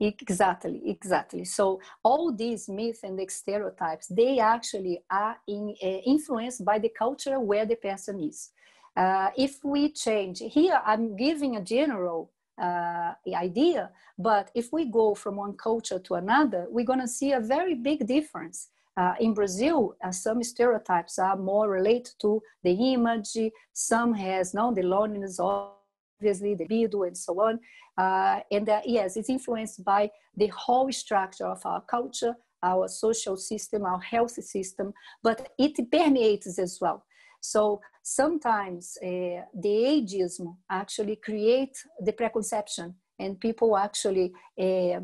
Exactly, exactly. So all these myths and stereotypes, they actually are in, uh, influenced by the culture where the person is. Uh, if we change, here I'm giving a general uh, idea, but if we go from one culture to another, we're gonna see a very big difference. Uh, in Brazil, uh, some stereotypes are more related to the image. Some has no the loneliness, obviously the libido, and so on. Uh, and that, yes, it's influenced by the whole structure of our culture, our social system, our health system, but it permeates as well. So sometimes uh, the ageism actually create the preconception, and people actually uh,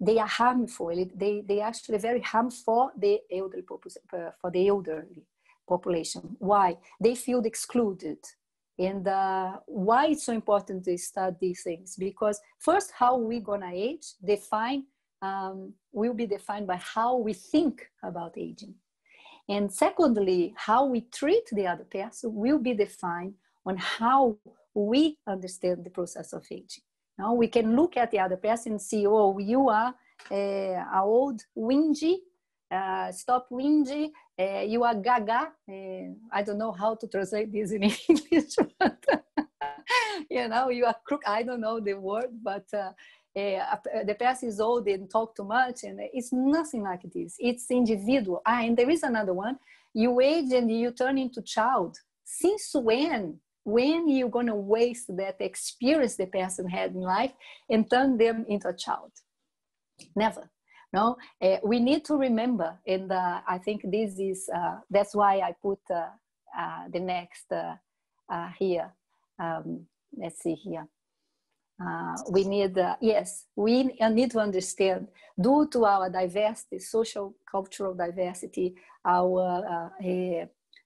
they are harmful. They, they actually very harmful for the elderly uh, for the elderly population. Why? They feel excluded. And uh, why it's so important to study these things? Because first, how we gonna age define um, will be defined by how we think about aging. And secondly, how we treat the other person will be defined on how we understand the process of aging. Now we can look at the other person and see, oh, you are uh, old whingy, uh, stop whingy, uh, you are gaga. Uh, I don't know how to translate this in English, but you know, you are crook. I don't know the word, but uh, the person is old and talk too much, and it's nothing like this. It's individual. Ah, and there is another one. You age and you turn into child. Since when? when you're going to waste that experience the person had in life and turn them into a child never no uh, we need to remember and uh, i think this is uh, that's why i put uh, uh, the next uh, here um, let's see here we need yes we need to understand due to our diversity social cultural diversity our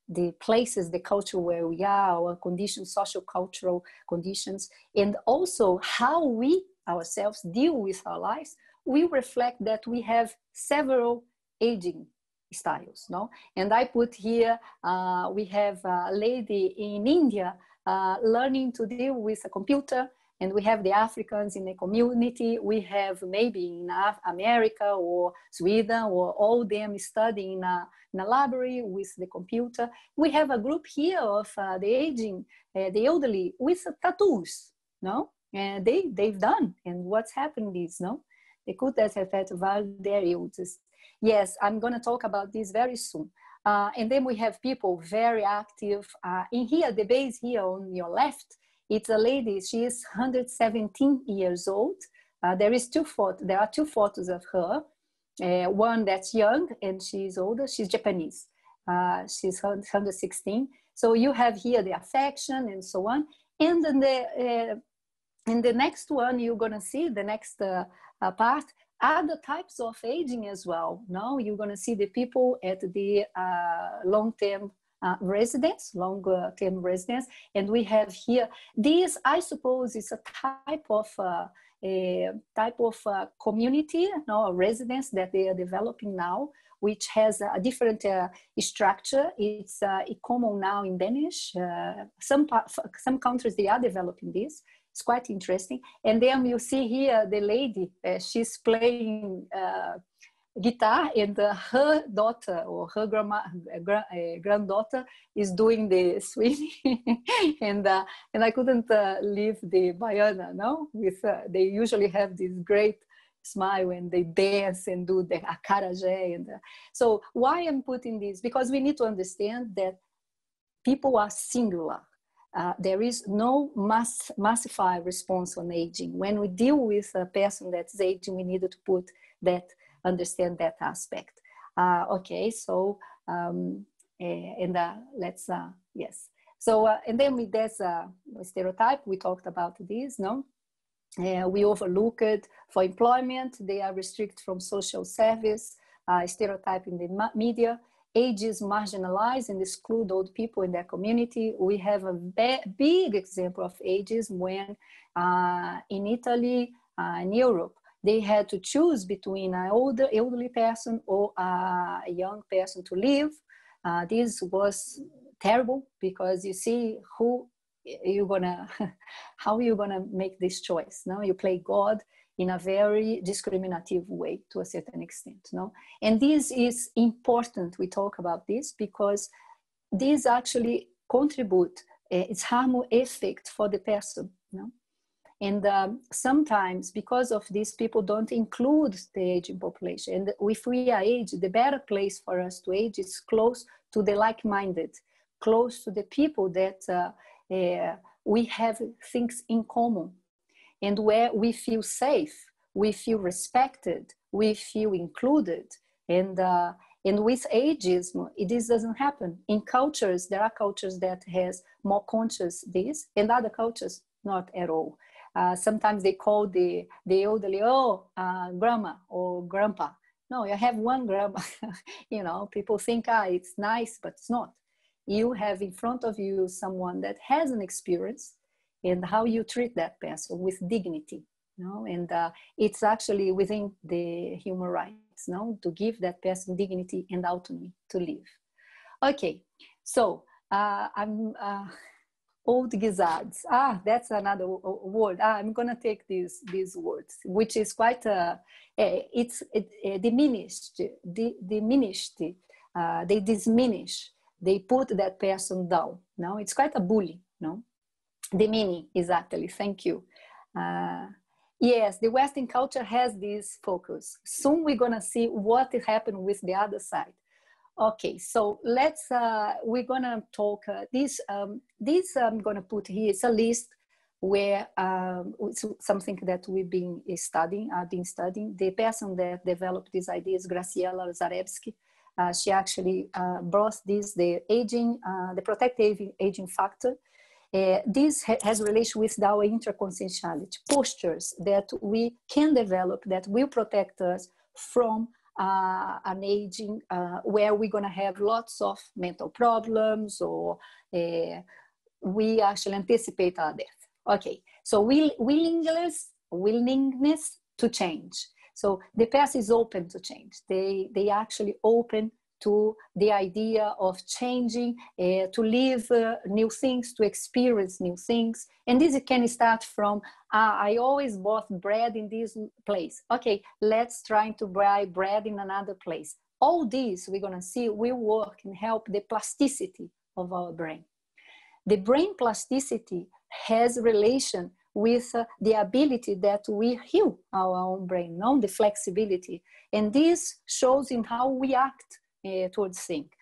the places, the culture where we are, our conditions, social cultural conditions, and also how we ourselves deal with our lives, we reflect that we have several aging styles. No, and I put here uh, we have a lady in India uh, learning to deal with a computer and we have the Africans in the community. We have maybe in America or Sweden or all them studying in a, in a library with the computer. We have a group here of uh, the aging, uh, the elderly with tattoos, no? And they, they've done. And what's happened is, no? They could have had illnesses. Yes, I'm going to talk about this very soon. Uh, and then we have people very active. Uh, in here, the base here on your left, it's a lady, she is 117 years old. Uh, there is two photos. There are two photos of her. Uh, one that's young and she's older. She's Japanese. Uh, she's 116. So you have here the affection and so on. And then the uh, in the next one, you're gonna see the next uh, uh, part other types of aging as well. Now you're gonna see the people at the long-term uh, long-term residence. And we have here, this I suppose is a type of uh, a type of uh, community, no, a residence that they are developing now, which has a different uh, structure. It's uh, common now in Danish. Uh, some, some countries, they are developing this. It's quite interesting. And then you see here the lady, she's playing guitar and uh, her daughter or her grandma, gra- uh, granddaughter is doing the swing. And uh, and I couldn't uh, leave the baiana no with uh, they usually have this great smile and they dance and do the acarajé and uh, so why I'm putting this? Because we need to understand that people are singular. Uh, there is no mass, massified response on aging. When we deal with a person that's aging, we need to put that understand that aspect. Uh, okay, so um, eh, and uh, let's uh, yes. So uh, and then with this uh, stereotype, we talked about this. No, uh, we overlook it for employment. They are restricted from social service. stereotype in the media. Age is marginalized and exclude old people in their community. We have a big example of ageism when in Italy, in Europe, they had to choose between an older elderly person or a young person to live. Uh, this was terrible because you see who you're gonna how you're gonna make this choice now you play god in a very discriminative way to a certain extent no? And this is important we talk about this because these actually contribute uh, it's harmful effect for the person no and um, sometimes, because of this, people don't include the aging population. And if we are aged, the better place for us to age is close to the like-minded, close to the people that uh, uh, we have things in common, and where we feel safe, we feel respected, we feel included, and uh, and with ageism, it, this doesn't happen. In cultures, there are cultures that has more conscious this, and other cultures not at all. Uh, sometimes they call the, the elderly, oh, uh, grandma or grandpa. No, you have one grandma. you know, people think, ah, it's nice, but it's not. You have in front of you someone that has an experience and how you treat that person with dignity. You know? And uh, it's actually within the human rights you know, to give that person dignity and autonomy to live. Okay, so uh, I'm uh, old gizzards. Ah, that's another word. Ah, I'm gonna take these these words, which is quite uh, eh, it's it, uh, diminished, di, diminished. Uh, they diminish. They put that person down. No, it's quite a bully. No, the meaning exactly. Thank you. Uh, yes, the Western culture has this focus. Soon we're gonna see what happened with the other side. Okay, so let's, uh, we're gonna talk, uh, this, um, this I'm gonna put here, it's a list where um, it's something that we've been studying, I've been studying. The person that developed this idea is Graciela Zarebski. Uh, she actually uh, brought this, the aging, uh, the protective aging factor. Uh, this ha has relation with our interconscientiality, postures that we can develop that will protect us from uh, an aging uh, where we're going to have lots of mental problems or uh, we actually anticipate our death. Okay, so will, willingness, willingness to change. So the past is open to change. They, they actually open to the idea of changing, uh, to live uh, new things, to experience new things. And this can start from, uh, I always bought bread in this place. Okay, let's try to buy bread in another place. All these we're gonna see will work and help the plasticity of our brain. The brain plasticity has relation with uh, the ability that we heal our own brain, non the flexibility. And this shows in how we act uh, towards think.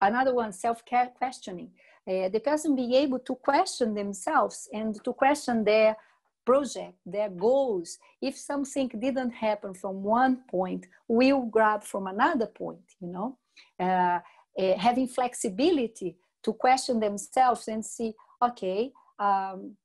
Another one, self-care questioning. Uh, the person being able to question themselves and to question their project, their goals. If something didn't happen from one point, we'll grab from another point, you know. Uh, uh, having flexibility to question themselves and see, okay, um,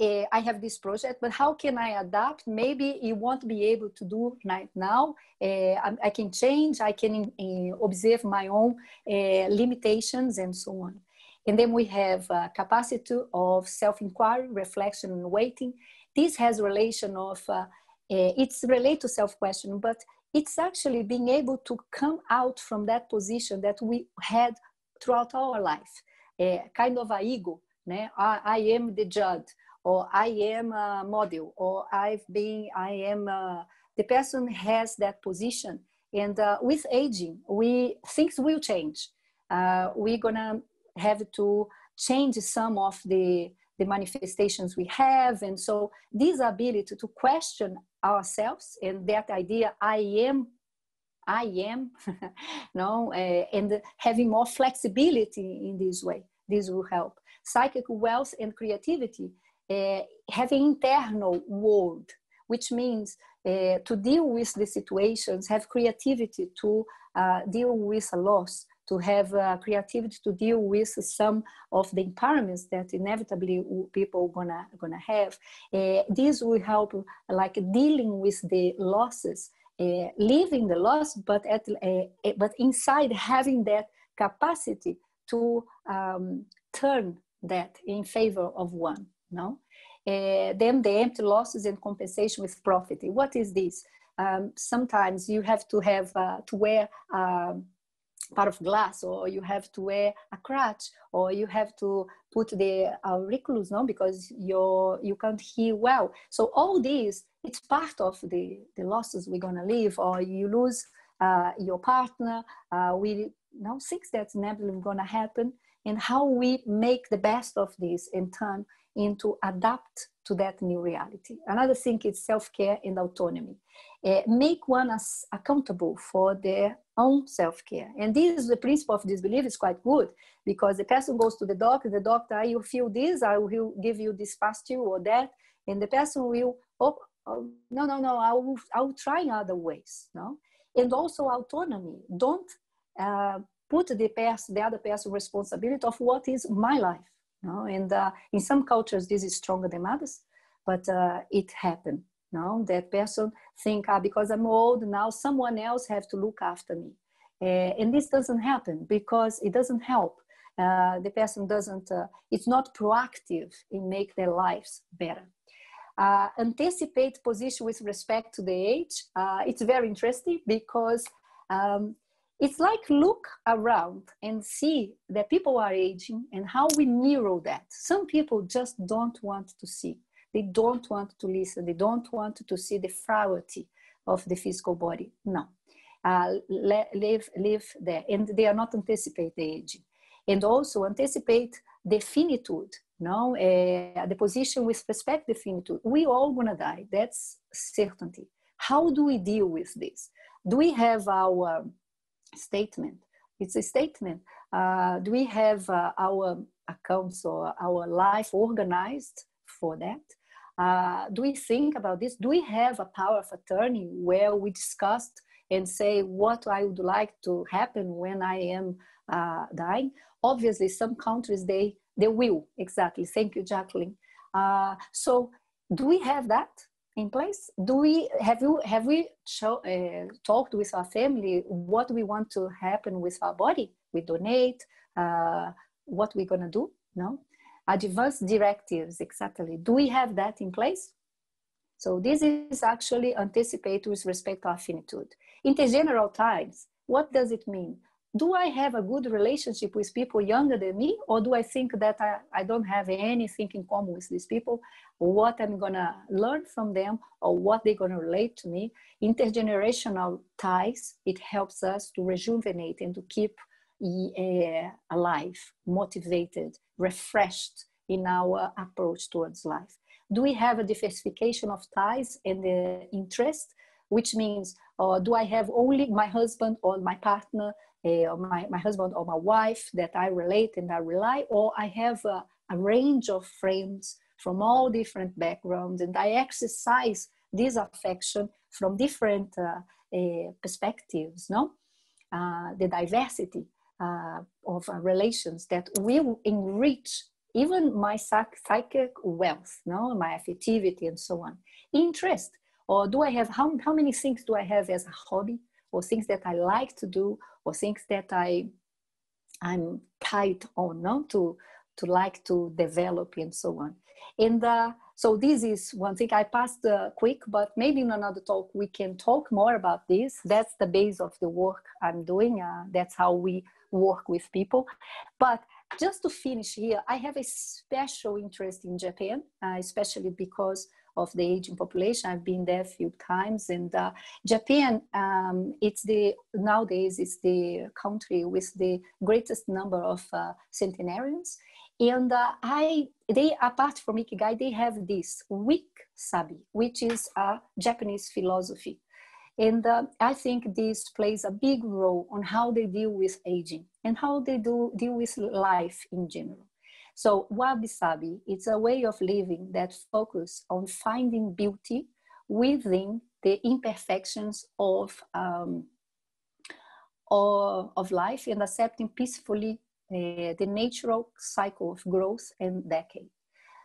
uh, I have this project, but how can I adapt? Maybe you won't be able to do right now. Uh, I, I, can change. I can uh, observe my own limitations and so on. And then we have capacity of self-inquiry, reflection, and waiting. This has relation of uh, it's related to self-question, but it's actually being able to come out from that position that we had throughout our life, kind of a ego. I am the judge or I am a model, or I've been, I am, a, the person has that position. And uh, with aging, we things will change. Uh, we're gonna have to change some of the the manifestations we have, and so this ability to question ourselves and that idea, I am I am, no, uh, and having more flexibility in this way. This will help. Psychic wealth and creativity uh, having internal world, which means uh, to deal with the situations, have creativity to uh, deal with a loss, to have uh, creativity to deal with some of the impairments that inevitably people gonna gonna have. This will help, like dealing with the losses, living the loss, but at but inside having that capacity to um, turn that in favor of one no? Uh, then the empty losses and compensation with profit. What is this? Um, sometimes you have to have uh, to wear um, part of glass or you have to wear a crutch or you have to put the auriculars no because you you can't hear well so all these it's part of the the losses we're gonna live or you lose uh, your partner uh, we you know things that's never gonna happen and how we make the best of this in turn into adapt to that new reality. Another thing is self-care and autonomy. Uh, make one as accountable for their own self-care. And this is the principle of disbelief is quite good because the person goes to the doctor, the doctor, I will feel this, I will give you this pastille or that, and the person will, oh, oh no, no, no, I will, I will try other ways, no? And also autonomy. Don't uh, put the person, the other person responsibility of what is my life no? And uh, in some cultures, this is stronger than others, but uh, it happened. No, that person think, ah, because I'm old now, someone else have to look after me, uh, and this doesn't happen because it doesn't help. Uh, the person doesn't. Uh, it's not proactive in make their lives better. Uh, anticipate position with respect to the age. it's very interesting because um, it's like look around and see that people are aging and how we mirror that. Some people just don't want to see. They don't want to listen. They don't want to see the frailty of the physical body. No. Uh, live live there and they are not anticipate the aging. And also anticipate the finitude no uh, the position with respect to finitude. We all gonna die. That's certainty. How do we deal with this? Do we have our statement. It's a statement. Uh, do we have uh, our accounts or our life organized for that? Uh, do we think about this? Do we have a power of attorney where we discussed and say what I would like to happen when I am uh, dying? Obviously, some countries they they will exactly. Thank you, Jacqueline. Uh, so, do we have that? In place? Do we have you have we show, uh, talked with our family what we want to happen with our body? We donate uh, what we're going to do no? Advanced directives exactly. Do we have that in place? So this is actually anticipate with respect to our finitude. Intergeneral times what does it mean do I have a good relationship with people younger than me, or do I think that I, I don't have anything in common with these people? What I'm gonna learn from them, or what they're gonna relate to me? Intergenerational ties, it helps us to rejuvenate and to keep uh, alive, motivated, refreshed in our approach towards life. Do we have a diversification of ties and the interest, which means, uh, do I have only my husband or my partner uh, my, my husband or my wife that I relate and I rely, or I have a, a range of friends, from all different backgrounds, and I exercise this affection from different uh, uh, perspectives, no? Uh, the diversity uh, of uh, relations that will enrich even my psychic wealth, no, my affectivity and so on. Interest, or do I have how, how many things do I have as a hobby, or things that I like to do, or things that I I'm tight on, no, to to like to develop and so on. And uh, so this is one thing I passed uh, quick, but maybe in another talk we can talk more about this. That's the base of the work I'm doing. Uh, that's how we work with people. But just to finish here, I have a special interest in Japan, uh, especially because of the aging population. I've been there a few times, and uh, Japan, um, it's the nowadays it's the country with the greatest number of uh, centenarians. And uh, I, they apart from Ikigai, they have this wabi sabi, which is a Japanese philosophy and uh, I think this plays a big role on how they deal with aging and how they do deal with life in general. So wabi sabi, it's a way of living that focus on finding beauty within the imperfections of um, of life and accepting peacefully uh, the natural cycle of growth and decay.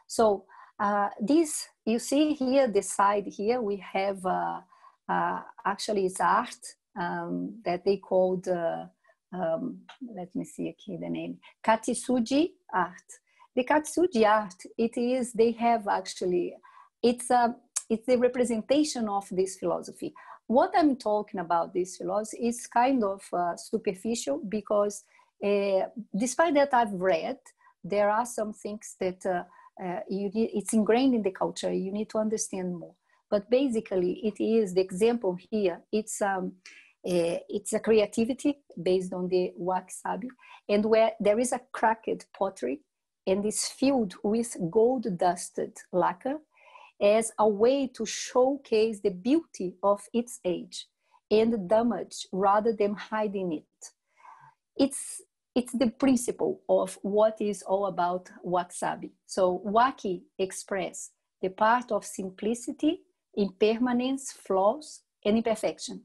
So uh, this you see here, the side here we have. Uh, uh, actually it's art um, that they called, uh, um, let me see here the name, Kintsugi art. The Kintsugi art, it is, they have actually, it's, a, it's the representation of this philosophy. What I'm talking about this philosophy is kind of uh, superficial because uh, despite that I've read, there are some things that uh, uh, you need, it's ingrained in the culture, you need to understand more. But basically it is the example here. It's um uh, it's a creativity based on the wabi-sabi and where there is a cracked pottery and is filled with gold dusted lacquer as a way to showcase the beauty of its age and damage rather than hiding it it's it's the principle of what is all about wasabi so wabi express the part of simplicity impermanence, flaws, and imperfection.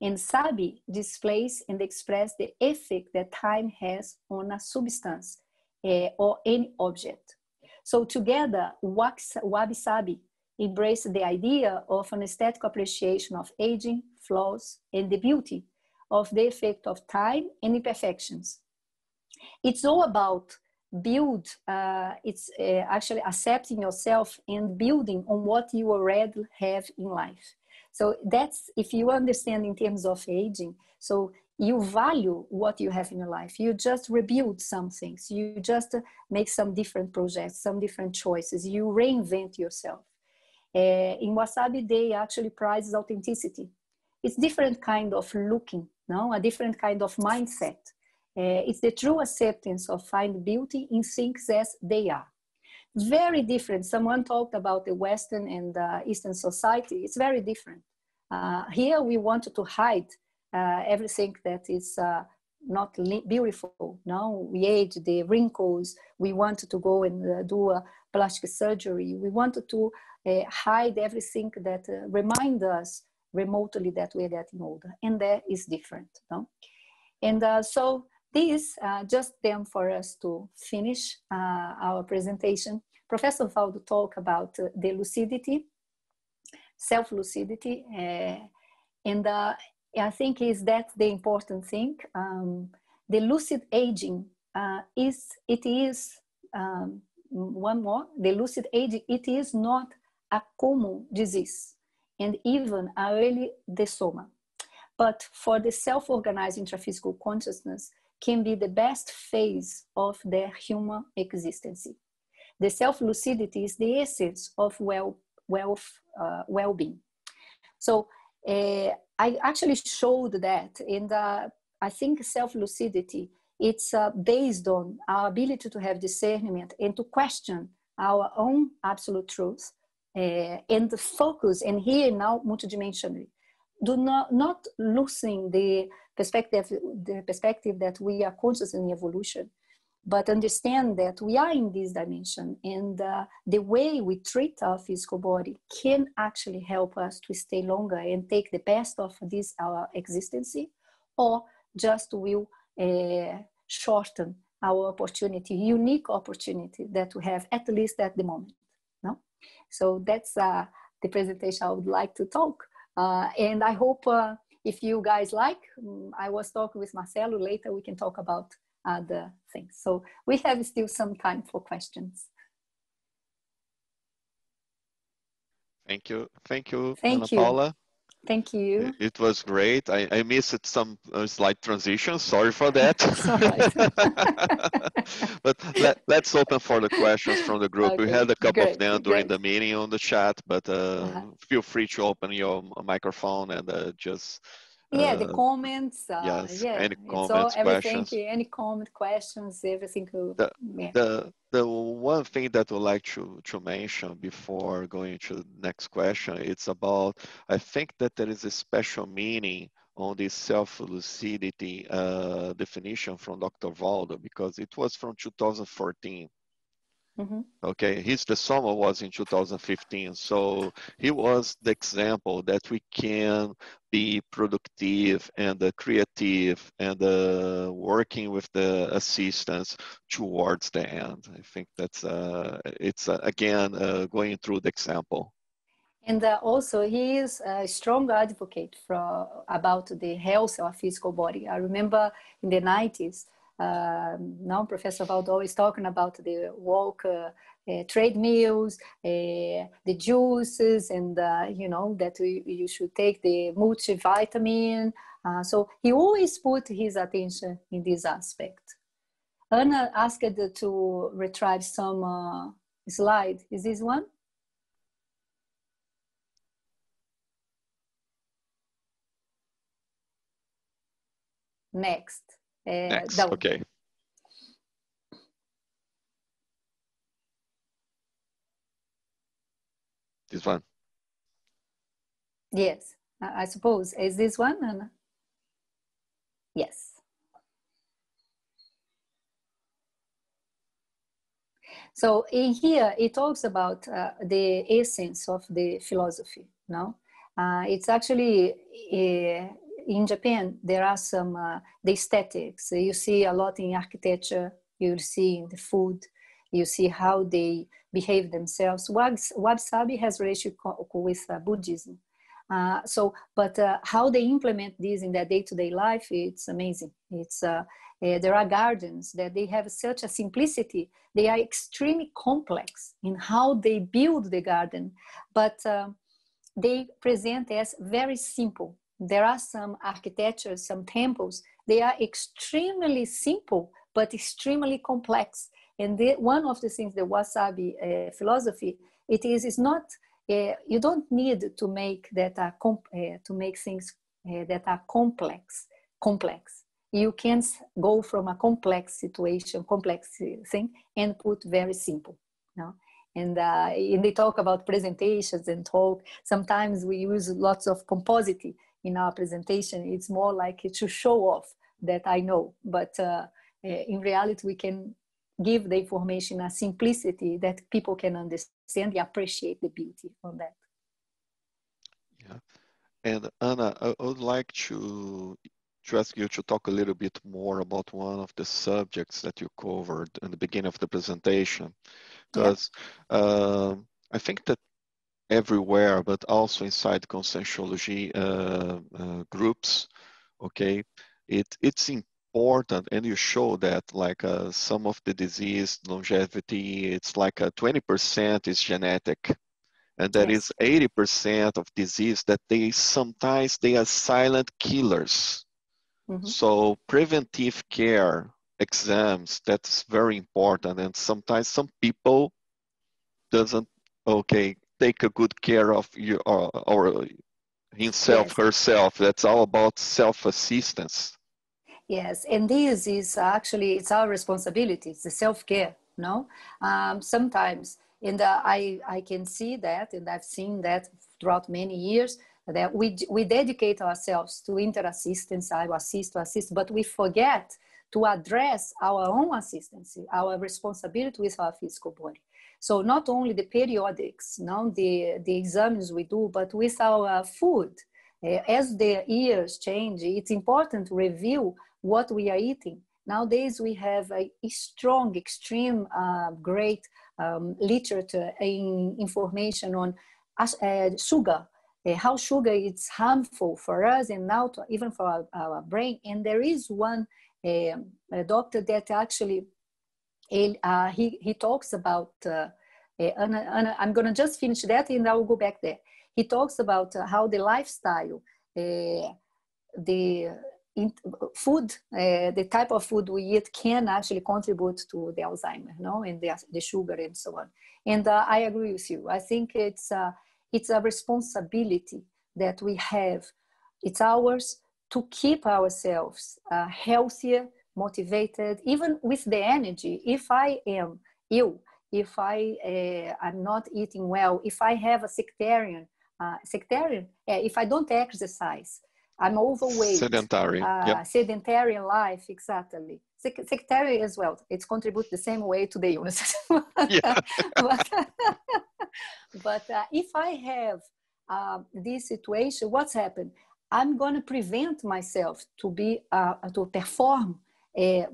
And Sabi displays and express the effect that time has on a substance uh, or any object. So together, Wabi Sabi embrace the idea of an aesthetic appreciation of aging, flaws, and the beauty of the effect of time and imperfections. It's all about build uh, it's uh, actually accepting yourself and building on what you already have in life so that's if you understand in terms of aging so you value what you have in your life you just rebuild some things you just make some different projects some different choices you reinvent yourself uh, in wasabi they actually prizes authenticity it's different kind of looking no a different kind of mindset uh, it's the true acceptance of find beauty in things as they are. Very different. Someone talked about the Western and uh, Eastern society. It's very different. Uh, here we wanted to hide uh, everything that is uh, not beautiful. Now we age, the wrinkles. We wanted to go and uh, do a plastic surgery. We wanted to hide everything that remind us remotely that we're getting older. And that is different. No? And so this, uh, just then for us to finish uh, our presentation, Professor Waldo talked about uh, the lucidity, self-lucidity, uh, and uh, I think is that the important thing. Um, the lucid aging uh, is, it is, um, one more, the lucid aging, it is not a common disease and even a early desoma. But for the self-organized intraphysical consciousness, can be the best phase of their human existence. The self-lucidity is the essence of well, wealth, uh, well-being. So uh, I actually showed that in the, I think self-lucidity, it's uh, based on our ability to have discernment and to question our own absolute truth uh, and focus and here now multidimensionally. Do not, not losing the perspective, the perspective that we are conscious in evolution, but understand that we are in this dimension and uh, the way we treat our physical body can actually help us to stay longer and take the best of this our existence or just will uh, shorten our opportunity unique opportunity that we have at least at the moment no? So that's uh, the presentation i would like to talk uh, and i hope uh, if you guys like mm, i was talking with marcelo later we can talk about other things. So we have still some time for questions. Thank you. Thank you, Thank Ana you. Paula. Thank you. It was great. I, I missed some uh, slight transition. Sorry for that. but let, let's open for the questions from the group. Okay, We had a couple great, of them during great. the meeting on the chat, but uh, Uh-huh. feel free to open your microphone and uh, just yeah, the uh, comments. Uh, yes, yeah, any comments, everything. questions. Any comment, questions, everything. The- yeah. the the one thing that I'd like to to mention before going to the next question it's about I think that there is a special meaning on this self lucidity uh, definition from Dr. Waldo because it was from 2014 Mhm. okay his desoma was in 2015 so he was the example that we can be productive and uh, creative and uh, working with the assistance towards the end i think that's uh, it's uh, again uh, going through the example And uh, also, he is a strong advocate for about the health of physical body. I remember in the 90s, um, now Professor Waldo is talking about the walk uh, uh, treadmills, uh, the juices, and uh, you know that we, you should take the multivitamin. Uh, so he always put his attention in this aspect. Anna asked to retrieve some slide. Is this one? Next. Uh, next okay this one Yes, I suppose. Is this one? Anna? Yes. So in here, it talks about uh, the essence of the philosophy. No, uh, it's actually uh, in Japan. There are some uh, the aesthetics. You see a lot in architecture. You see in the food. You see how they behave themselves. Wabi Wabi Sabi has relationship with uh, Buddhism. Uh, so, but uh, how they implement this in their day-to-day life, it's amazing. It's uh, uh, there are gardens that they have such a simplicity. They are extremely complex in how they build the garden, but um, they present as very simple. There are some architectures, some temples. They are extremely simple but extremely complex. And the, one of the things the wasabi uh, philosophy it is is not uh, you don't need to make that comp- uh, to make things uh, that are complex complex you can go from a complex situation complex thing and put very simple no and, uh, and they talk about presentations and talk sometimes we use lots of composite in our presentation it's more like to show off that i know but uh, uh, in reality we can give the information a simplicity that people can understand and appreciate the beauty of that. Yeah. And Anna, I would like to to ask you to talk a little bit more about one of the subjects that you covered in the beginning of the presentation, because um, I think that everywhere, but also inside conscientiology uh, uh, groups, okay, it it's important, and you show that like uh, some of the disease longevity, it's like a 20% is genetic and there Yes. is 80% of disease that they sometimes they are silent killers Mhm. so preventive care exams that's very important and sometimes some people doesn't okay take a good care of you or, or himself Yes. herself that's all about self-assistance Yes, and this is actually it's our responsibility. It's the self care. No, um, sometimes, and uh, I I can see that, and I've seen that throughout many years that we we dedicate ourselves to interassistance, I assist to assist, but we forget to address our own assistance, our responsibility with our physical body. So not only the periodics, now the, the exams we do, but with our food. Uh, as the years change, it's important to review what we are eating. Nowadays, we have a strong, extreme, uh, great um, literature in information on uh, sugar, uh, how sugar is harmful for us and now to, even for our, our, brain. And there is one um, doctor that actually uh, he, he talks about, uh, uh, I'm going to just finish that and I will go back there. He talks about uh, how the lifestyle, uh, the in, food, uh, the type of food we eat can actually contribute to the Alzheimer, no, and the, the sugar and so on. And I agree with you. I think it's it's a responsibility that we have. It's ours to keep ourselves uh, healthier, motivated, even with the energy. If I am ill, if I uh, am not eating well, if I have a sectarian, uh, sectarian, if I don't exercise, I'm overweight. Sedentary. Uh, yep. Sedentary life, exactly. Sec- sectarian as well. It contributes the same way to the illness. but, but uh, if I have uh, this situation, what's happened? I'm going to prevent myself to be uh, to perform uh,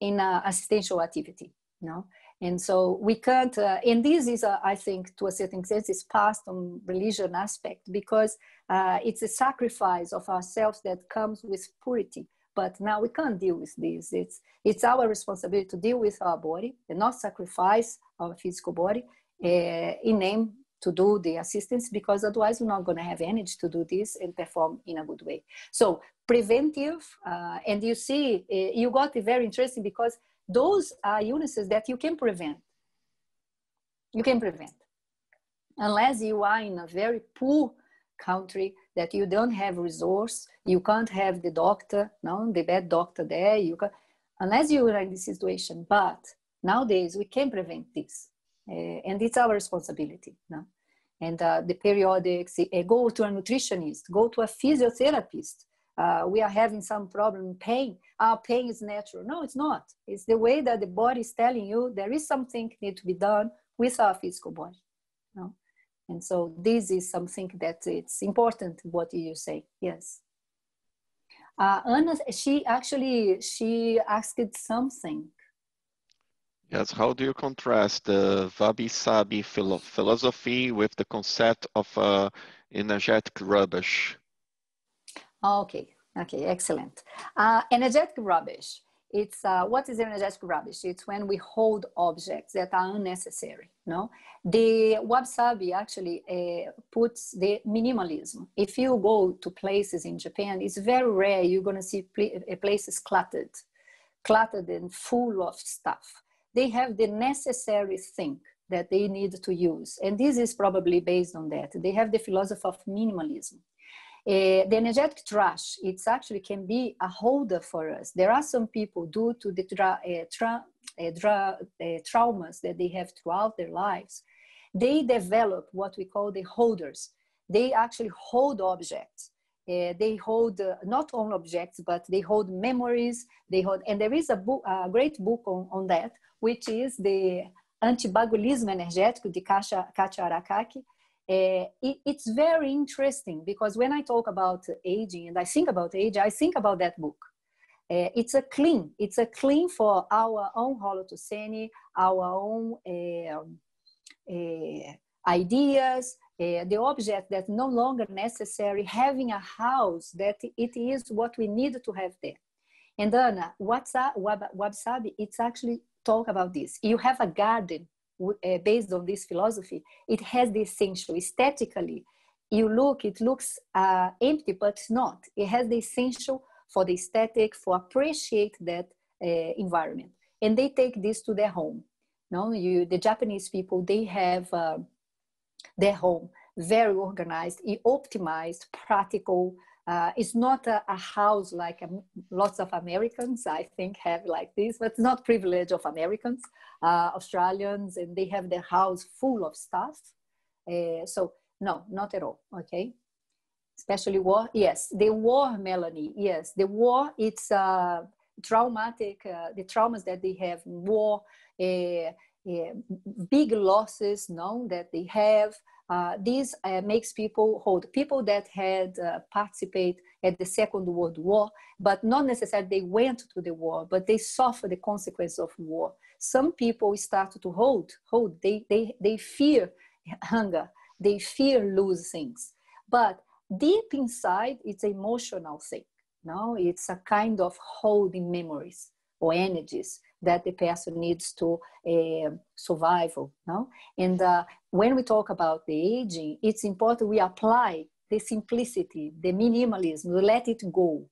in an assistential activity. You know? And so we can't, uh, and this is, uh, I think, to a certain extent, is passed on religion aspect because uh, it's a sacrifice of ourselves that comes with purity. But now we can't deal with this. It's, it's our responsibility to deal with our body and not sacrifice our physical body uh, in name to do the assistance because otherwise we're not going to have energy to do this and perform in a good way. So preventive, uh, and you see, uh, you got it very interesting because those are illnesses that you can prevent. You can prevent. Unless you are in a very poor country that you don't have resource, you can't have the doctor, no, the bad doctor there, you can, unless you are in this situation. But nowadays we can prevent this. Uh, and it's our responsibility. No? And uh, the periodics, uh, go to a nutritionist, go to a physiotherapist, uh, we are having some problem pain our pain is natural no it's not it's the way that the body is telling you there is something need to be done with our physical body you no? and so this is something that it's important what you say yes uh, Anna, she actually she asked something. Yes, how do you contrast the wabi-sabi philo philosophy with the concept of uh, energetic rubbish? Okay, okay, excellent. Uh, energetic rubbish. It's uh, what is energetic rubbish? It's when we hold objects that are unnecessary. No, the wabi-sabi actually uh, puts the minimalism. If you go to places in Japan, it's very rare you're going to see uh, places cluttered, cluttered and full of stuff. They have the necessary thing that they need to use, and this is probably based on that. They have the philosophy of minimalism uh, the energetic trash, it's actually can be a holder for us. There are some people due to the tra uh, tra uh, tra traumas that they have throughout their lives, they develop what we call the holders. They actually hold objects. Uh, they hold uh, not only objects, but they hold memories. They hold, and there is a, book, a great book on, on that, which is the Antibagulismo Energético de Katia Arakaki, uh, it, it's very interesting because when I talk about aging and I think about age, I think about that book. Uh, it's a clean, it's a clean for our own holothosene, our own uh, ideas, the object that's no longer necessary, having a house that it is what we need to have there. And Anna, what's up, Wabi-sabi, it's actually talk about this. You have a garden uh, based on this philosophy, it has the essential aesthetically. You look, it looks uh, empty, but it's not. It has the essential for the aesthetic, for appreciate that uh, environment, and they take this to their home. No, you the Japanese people they have uh, their home very organized, optimized, practical, uh, it's not a, a house like um, lots of Americans, I think, have like this, but it's not privilege of Americans, uh, Australians, and they have their house full of stuff. Uh, so no, not at all. Okay, especially war. Yes, the war, Melanie. Yes, the war. It's uh, traumatic, uh, the traumas that they have, war, uh, big losses, no, that they have. Uh, this uh, makes people hold people that had uh, participate at the Second World War, but not necessarily they went to the war, but they suffer the consequence of war. Some people start to hold, hold. They they they fear hunger, they fear lose things, but deep inside, it's emotional thing. No, it's a kind of holding memories or energies that the person needs to uh, survival. No, and uh, when we talk about the aging, it's important we apply the simplicity, the minimalism, we let it go,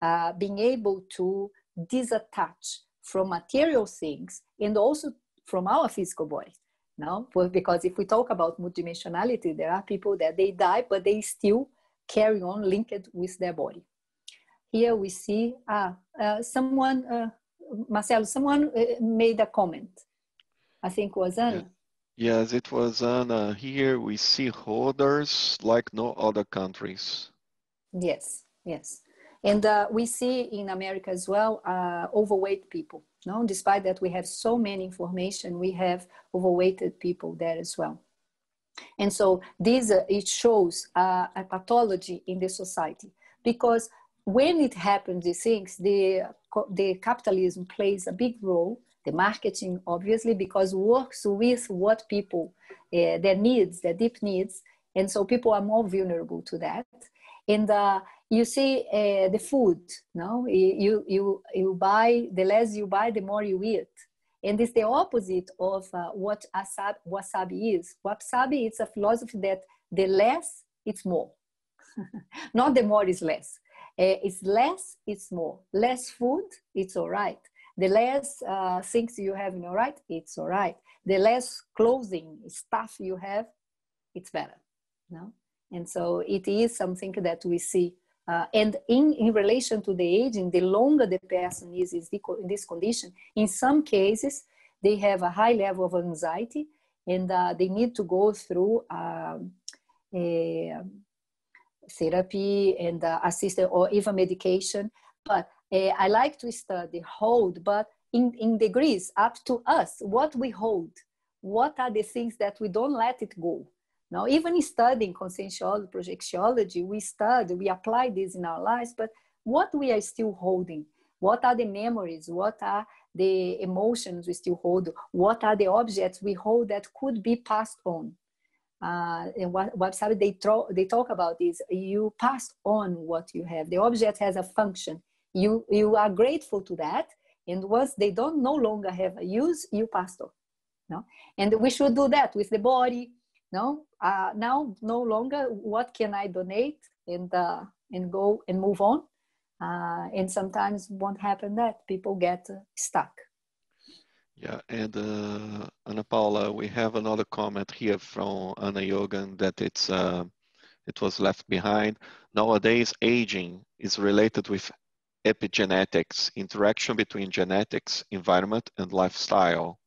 uh, being able to disattach from material things and also from our physical body. No, because if we talk about multidimensionality, there are people that they die, but they still carry on linked with their body. Here we see ah, uh, someone, uh, Marcelo, someone uh, made a comment. I think was Anna. Yes, it was Anna. Here we see holders like no other countries. Yes, yes. And uh, we see in America as well uh, overweight people. No, despite that we have so many information, we have overweighted people there as well. And so this uh, it shows uh, a pathology in the society because when it happens, these things, the the capitalism plays a big role. The marketing, obviously, because works with what people uh, their needs, their deep needs, and so people are more vulnerable to that. And uh, you see uh, the food, no, you you you buy the less you buy, the more you eat and it's the opposite of uh, what asab, wasabi is. Wasabi it's a philosophy that the less, it's more. Not the more is less. Uh, it's less, it's more. Less food, it's all right. The less uh, things you have in your right, it's all right. The less clothing, stuff you have, it's better. No? And so it is something that we see uh, and in, in relation to the aging, the longer the person is, is in this condition, in some cases, they have a high level of anxiety and uh, they need to go through um, a, therapy and uh, assisted or even medication. But uh, I like to study hold, but in, in degrees up to us, what we hold, what are the things that we don't let it go now, even studying conscientiology, projectiology, we study, we apply this in our lives, but what we are still holding? What are the memories? What are the emotions we still hold? What are the objects we hold that could be passed on? Uh, and what website they, tro- they talk about is you pass on what you have. The object has a function. You, you are grateful to that. And once they don't no longer have a use, you pass on. No? And we should do that with the body, no uh, now no longer what can i donate and uh, and go and move on uh, and sometimes won't happen that people get stuck yeah and uh, Ana Paula we have another comment here from Anna Yogan that it's uh, it was left behind nowadays aging is related with epigenetics interaction between genetics environment and lifestyle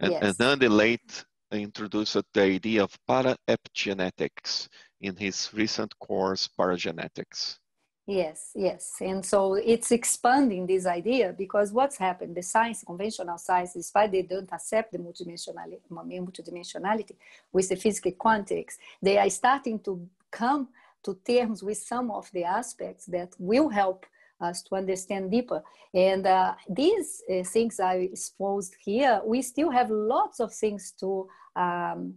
and, yes. and then the late introduced the idea of para-epigenetics in his recent course, Paragenetics. Yes, yes. And so it's expanding this idea because what's happened, the science, conventional science, despite they don't accept the multidimensionality, multidimensionality with the physical quantics, they are starting to come to terms with some of the aspects that will help us to understand deeper. And uh, these uh, things I exposed here, we still have lots of things to um,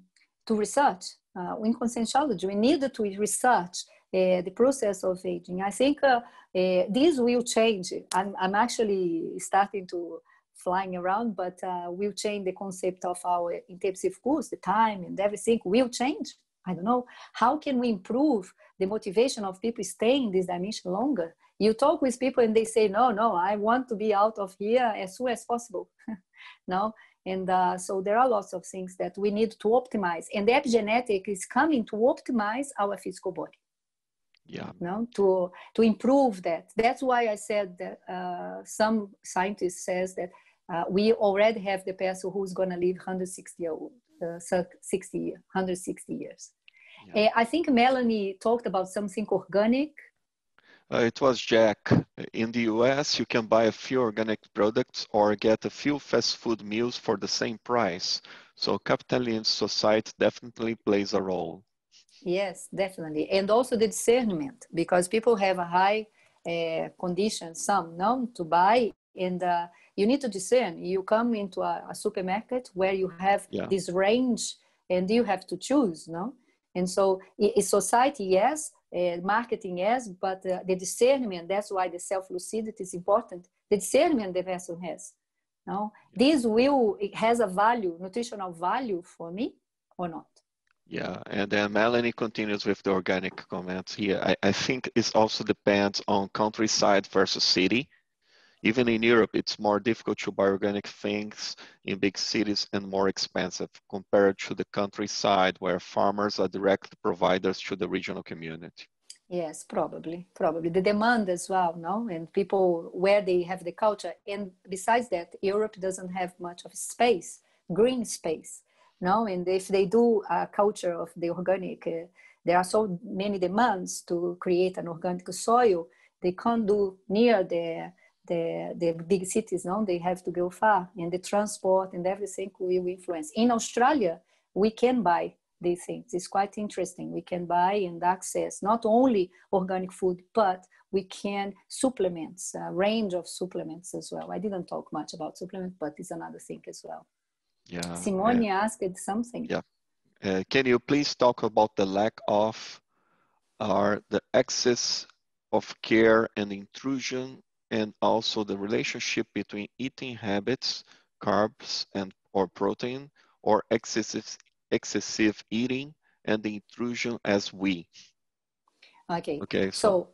to research uh, in conscientiology. We need to research the process of aging. I think uh, this will change. I'm, I'm actually starting to flying around, but uh, will change the concept of our intensive course, the time and everything will change. I don't know. How can we improve the motivation of people staying in this dimension longer? You talk with people and they say, no, no, I want to be out of here as soon as possible. no, and uh, so there are lots of things that we need to optimize. And epigenetic is coming to optimize our physical body. Yeah. No, to to improve that. That's why I said that uh, some scientists says that uh, we already have the person who's going to live 160 year old, uh, 60 160 years. Yeah. I think Melanie talked about something organic. Uh, it was Jack. In the US, you can buy a few organic products or get a few fast food meals for the same price. So capitalist society definitely plays a role. Yes, definitely. And also the discernment, because people have a high uh, condition, some known to buy, and uh, you need to discern. You come into a, a supermarket where you have yeah. this range and you have to choose, no? And so society, yes, uh, marketing yes, but uh, the discernment, that's why the self-lucidity is important. The discernment the person has. No, this will, it has a value, nutritional value for me or not. Yeah, and then Melanie continues with the organic comments here. I, I think it also depends on countryside versus city. Even in Europe, it's more difficult to buy organic things in big cities and more expensive compared to the countryside where farmers are direct providers to the regional community. Yes, probably, probably the demand as well, no, and people where they have the culture, and besides that, Europe doesn't have much of space, green space, no, and if they do a culture of the organic, uh, there are so many demands to create an organic soil, they can't do near the the, the big cities, no, they have to go far, and the transport and everything will influence. In Australia, we can buy these things. It's quite interesting. We can buy and access not only organic food, but we can supplements, a range of supplements as well. I didn't talk much about supplements, but it's another thing as well. Yeah. Simone yeah. asked something. Yeah. Uh, can you please talk about the lack of or the excess of care and intrusion and also the relationship between eating habits, carbs and or protein, or excessive, excessive eating and the intrusion as we. Okay. Okay. So,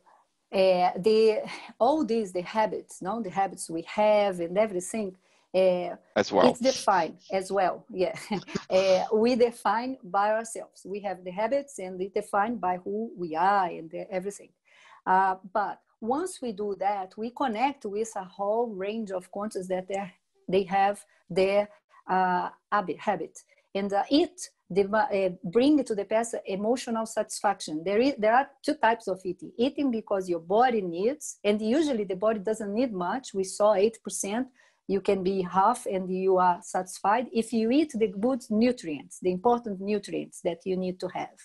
so uh, the all these the habits, no, the habits we have and everything. Uh, as well. It's defined as well. Yeah, uh, we define by ourselves. We have the habits, and it's defined by who we are and everything. Uh, but once we do that, we connect with a whole range of conscious that they have their uh, habit. And uh, it uh, bring to the person emotional satisfaction. There, is, there are two types of eating. Eating because your body needs, and usually the body doesn't need much. We saw 8%. You can be half and you are satisfied if you eat the good nutrients, the important nutrients that you need to have.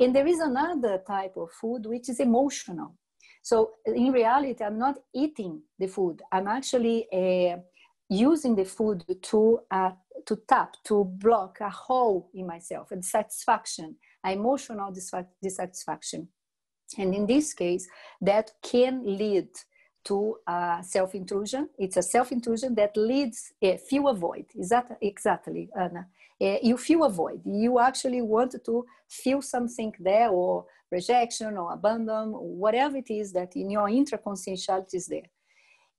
And there is another type of food which is emotional. So in reality, I'm not eating the food. I'm actually uh, using the food to uh, to tap, to block a hole in myself, a dissatisfaction, emotional dissatisfaction. And in this case, that can lead to uh, self-intrusion. It's a self-intrusion that leads, uh, feel a void. Is that exactly, Anna? Uh, you feel a void. You actually want to feel something there or rejection or abandon, whatever it is that in your intraconscientiality is there.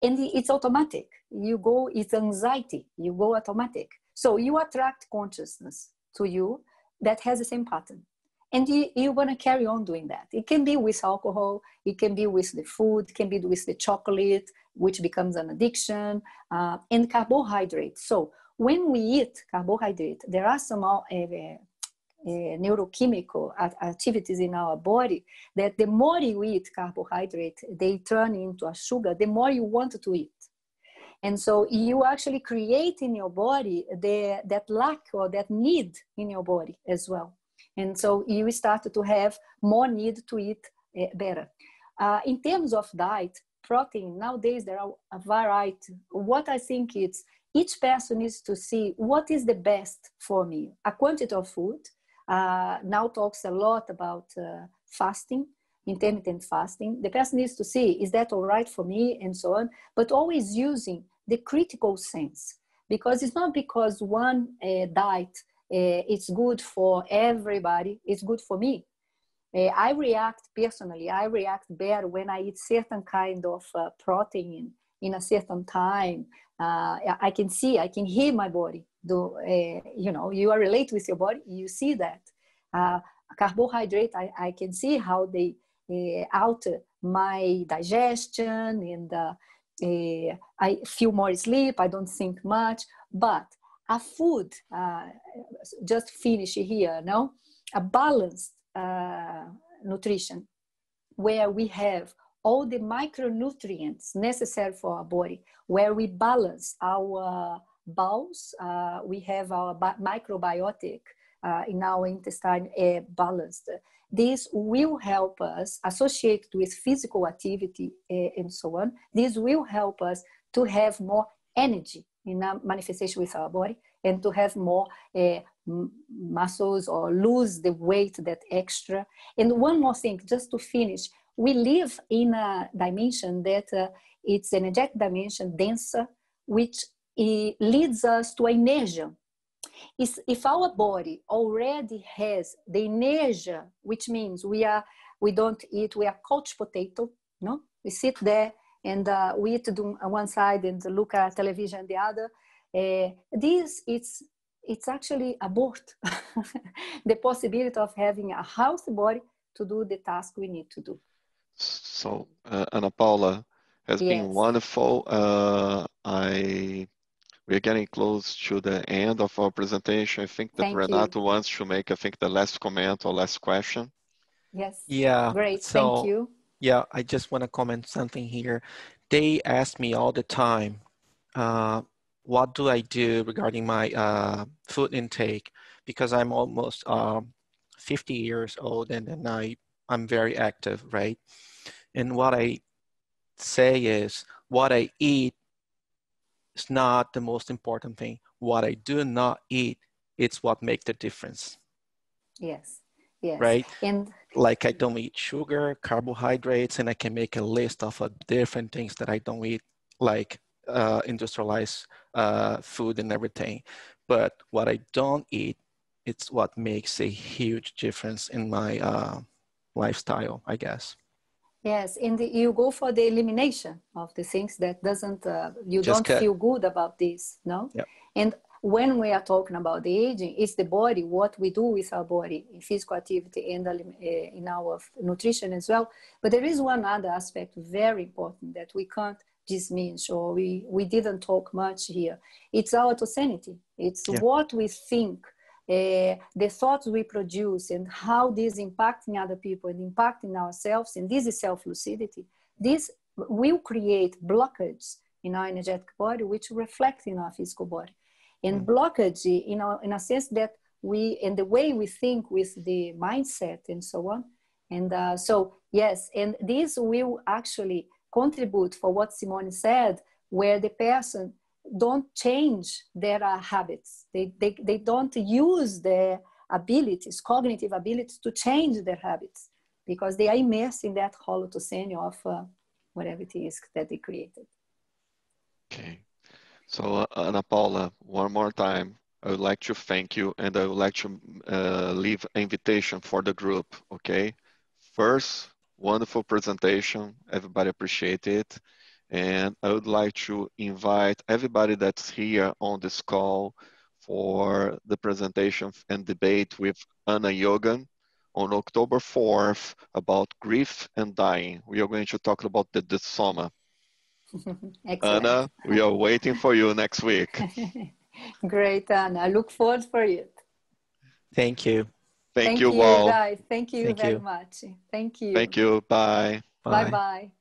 And it's automatic. You go, it's anxiety. You go automatic. So you attract consciousness to you that has the same pattern. And you, are going to carry on doing that. It can be with alcohol, it can be with the food, it can be with the chocolate, which becomes an addiction, uh, and carbohydrates. So when we eat carbohydrate, there are some uh, uh, neurochemical activities in our body that the more you eat carbohydrate, they turn into a sugar, the more you want to eat. And so you actually create in your body the, that lack or that need in your body as well. And so you start to have more need to eat uh, better. Uh, in terms of diet, protein, nowadays there are a variety. What I think is each person needs to see what is the best for me. A quantity of food, uh, now talks a lot about uh, fasting, intermittent fasting. The person needs to see, is that all right for me and so on, but always using the critical sense because it's not because one uh, diet it's good for everybody, it's good for me. Uh, I react personally, I react better when I eat certain kind of uh, protein in a certain time. I can see, I can hear my body do uh, you know you are relate with your body you see that uh, carbohydrate I, I can see how they uh, alter my digestion and uh, uh, i feel more sleep i don't think much but a food uh, just finish here no a balanced nutrition where we have all the micronutrients necessary for our body, where we balance our bowels, uh, we have our microbiotic uh, in our intestine uh, balanced. This will help us associate with physical activity uh, and so on. This will help us to have more energy in our manifestation with our body and to have more uh, muscles or lose the weight that extra. And one more thing, just to finish, we live in a dimension that uh, it's an energetic dimension, denser, which leads us to inertia. Is if our body already has the inertia, which means we are we don't eat, we are couch potato, no? We sit there and uh, we eat on one side and look at television the other. Uh, this it's it's actually abort the possibility of having a healthy body to do the task we need to do. So, uh, Ana Paula has yes. been wonderful. Uh, I we're getting close to the end of our presentation. I think that Thank Renato you. wants to make, I think, the last comment or last question. Yes. Yeah. Great. So, Thank you. Yeah, I just want to comment something here. They ask me all the time, uh, what do I do regarding my uh, food intake? Because I'm almost um, 50 years old and, and I, I'm very active, right? And what I say is what I eat is not the most important thing. What I do not eat, it's what makes the difference. Yes. Yes. Right. And like I don't eat sugar, carbohydrates, and I can make a list of uh, different things that I don't eat, like uh, industrialized uh, food and everything. But what I don't eat, it's what makes a huge difference in my uh, lifestyle, I guess. Yes, and the, you go for the elimination of the things that doesn't uh, you Just don't cut. feel good about this, no? Yep. And when we are talking about the aging, it's the body, what we do with our body in physical activity and uh, in our nutrition as well. But there is one other aspect very important that we can't dismiss or we, we didn't talk much here. It's our sanity. It's yeah. what we think, uh, the thoughts we produce and how this impacting other people and impacting ourselves. And this is self-lucidity. This will create blockage in our energetic body, which reflect in our physical body. And mm. blockage, you know, in a sense that we, and the way we think with the mindset and so on. And uh, so, yes, and this will actually contribute for what Simone said, where the person don't change their uh, habits. They, they, they don't use their abilities, cognitive abilities to change their habits because they are immersed in that holothosene of uh, whatever it is that they created. Okay. So uh, Ana Paula, one more time, I would like to thank you and I would like to uh, leave invitation for the group, okay? First, wonderful presentation. Everybody appreciate it. And I would like to invite everybody that's here on this call for the presentation and debate with Anna Yogan on October 4th about grief and dying. We are going to talk about the desoma. Anna, we are waiting for you next week. Great, Anna. I look forward for it. Thank you. Thank, Thank you, you all. guys. Thank you Thank very you. much. Thank you. Thank you. Bye. Bye bye.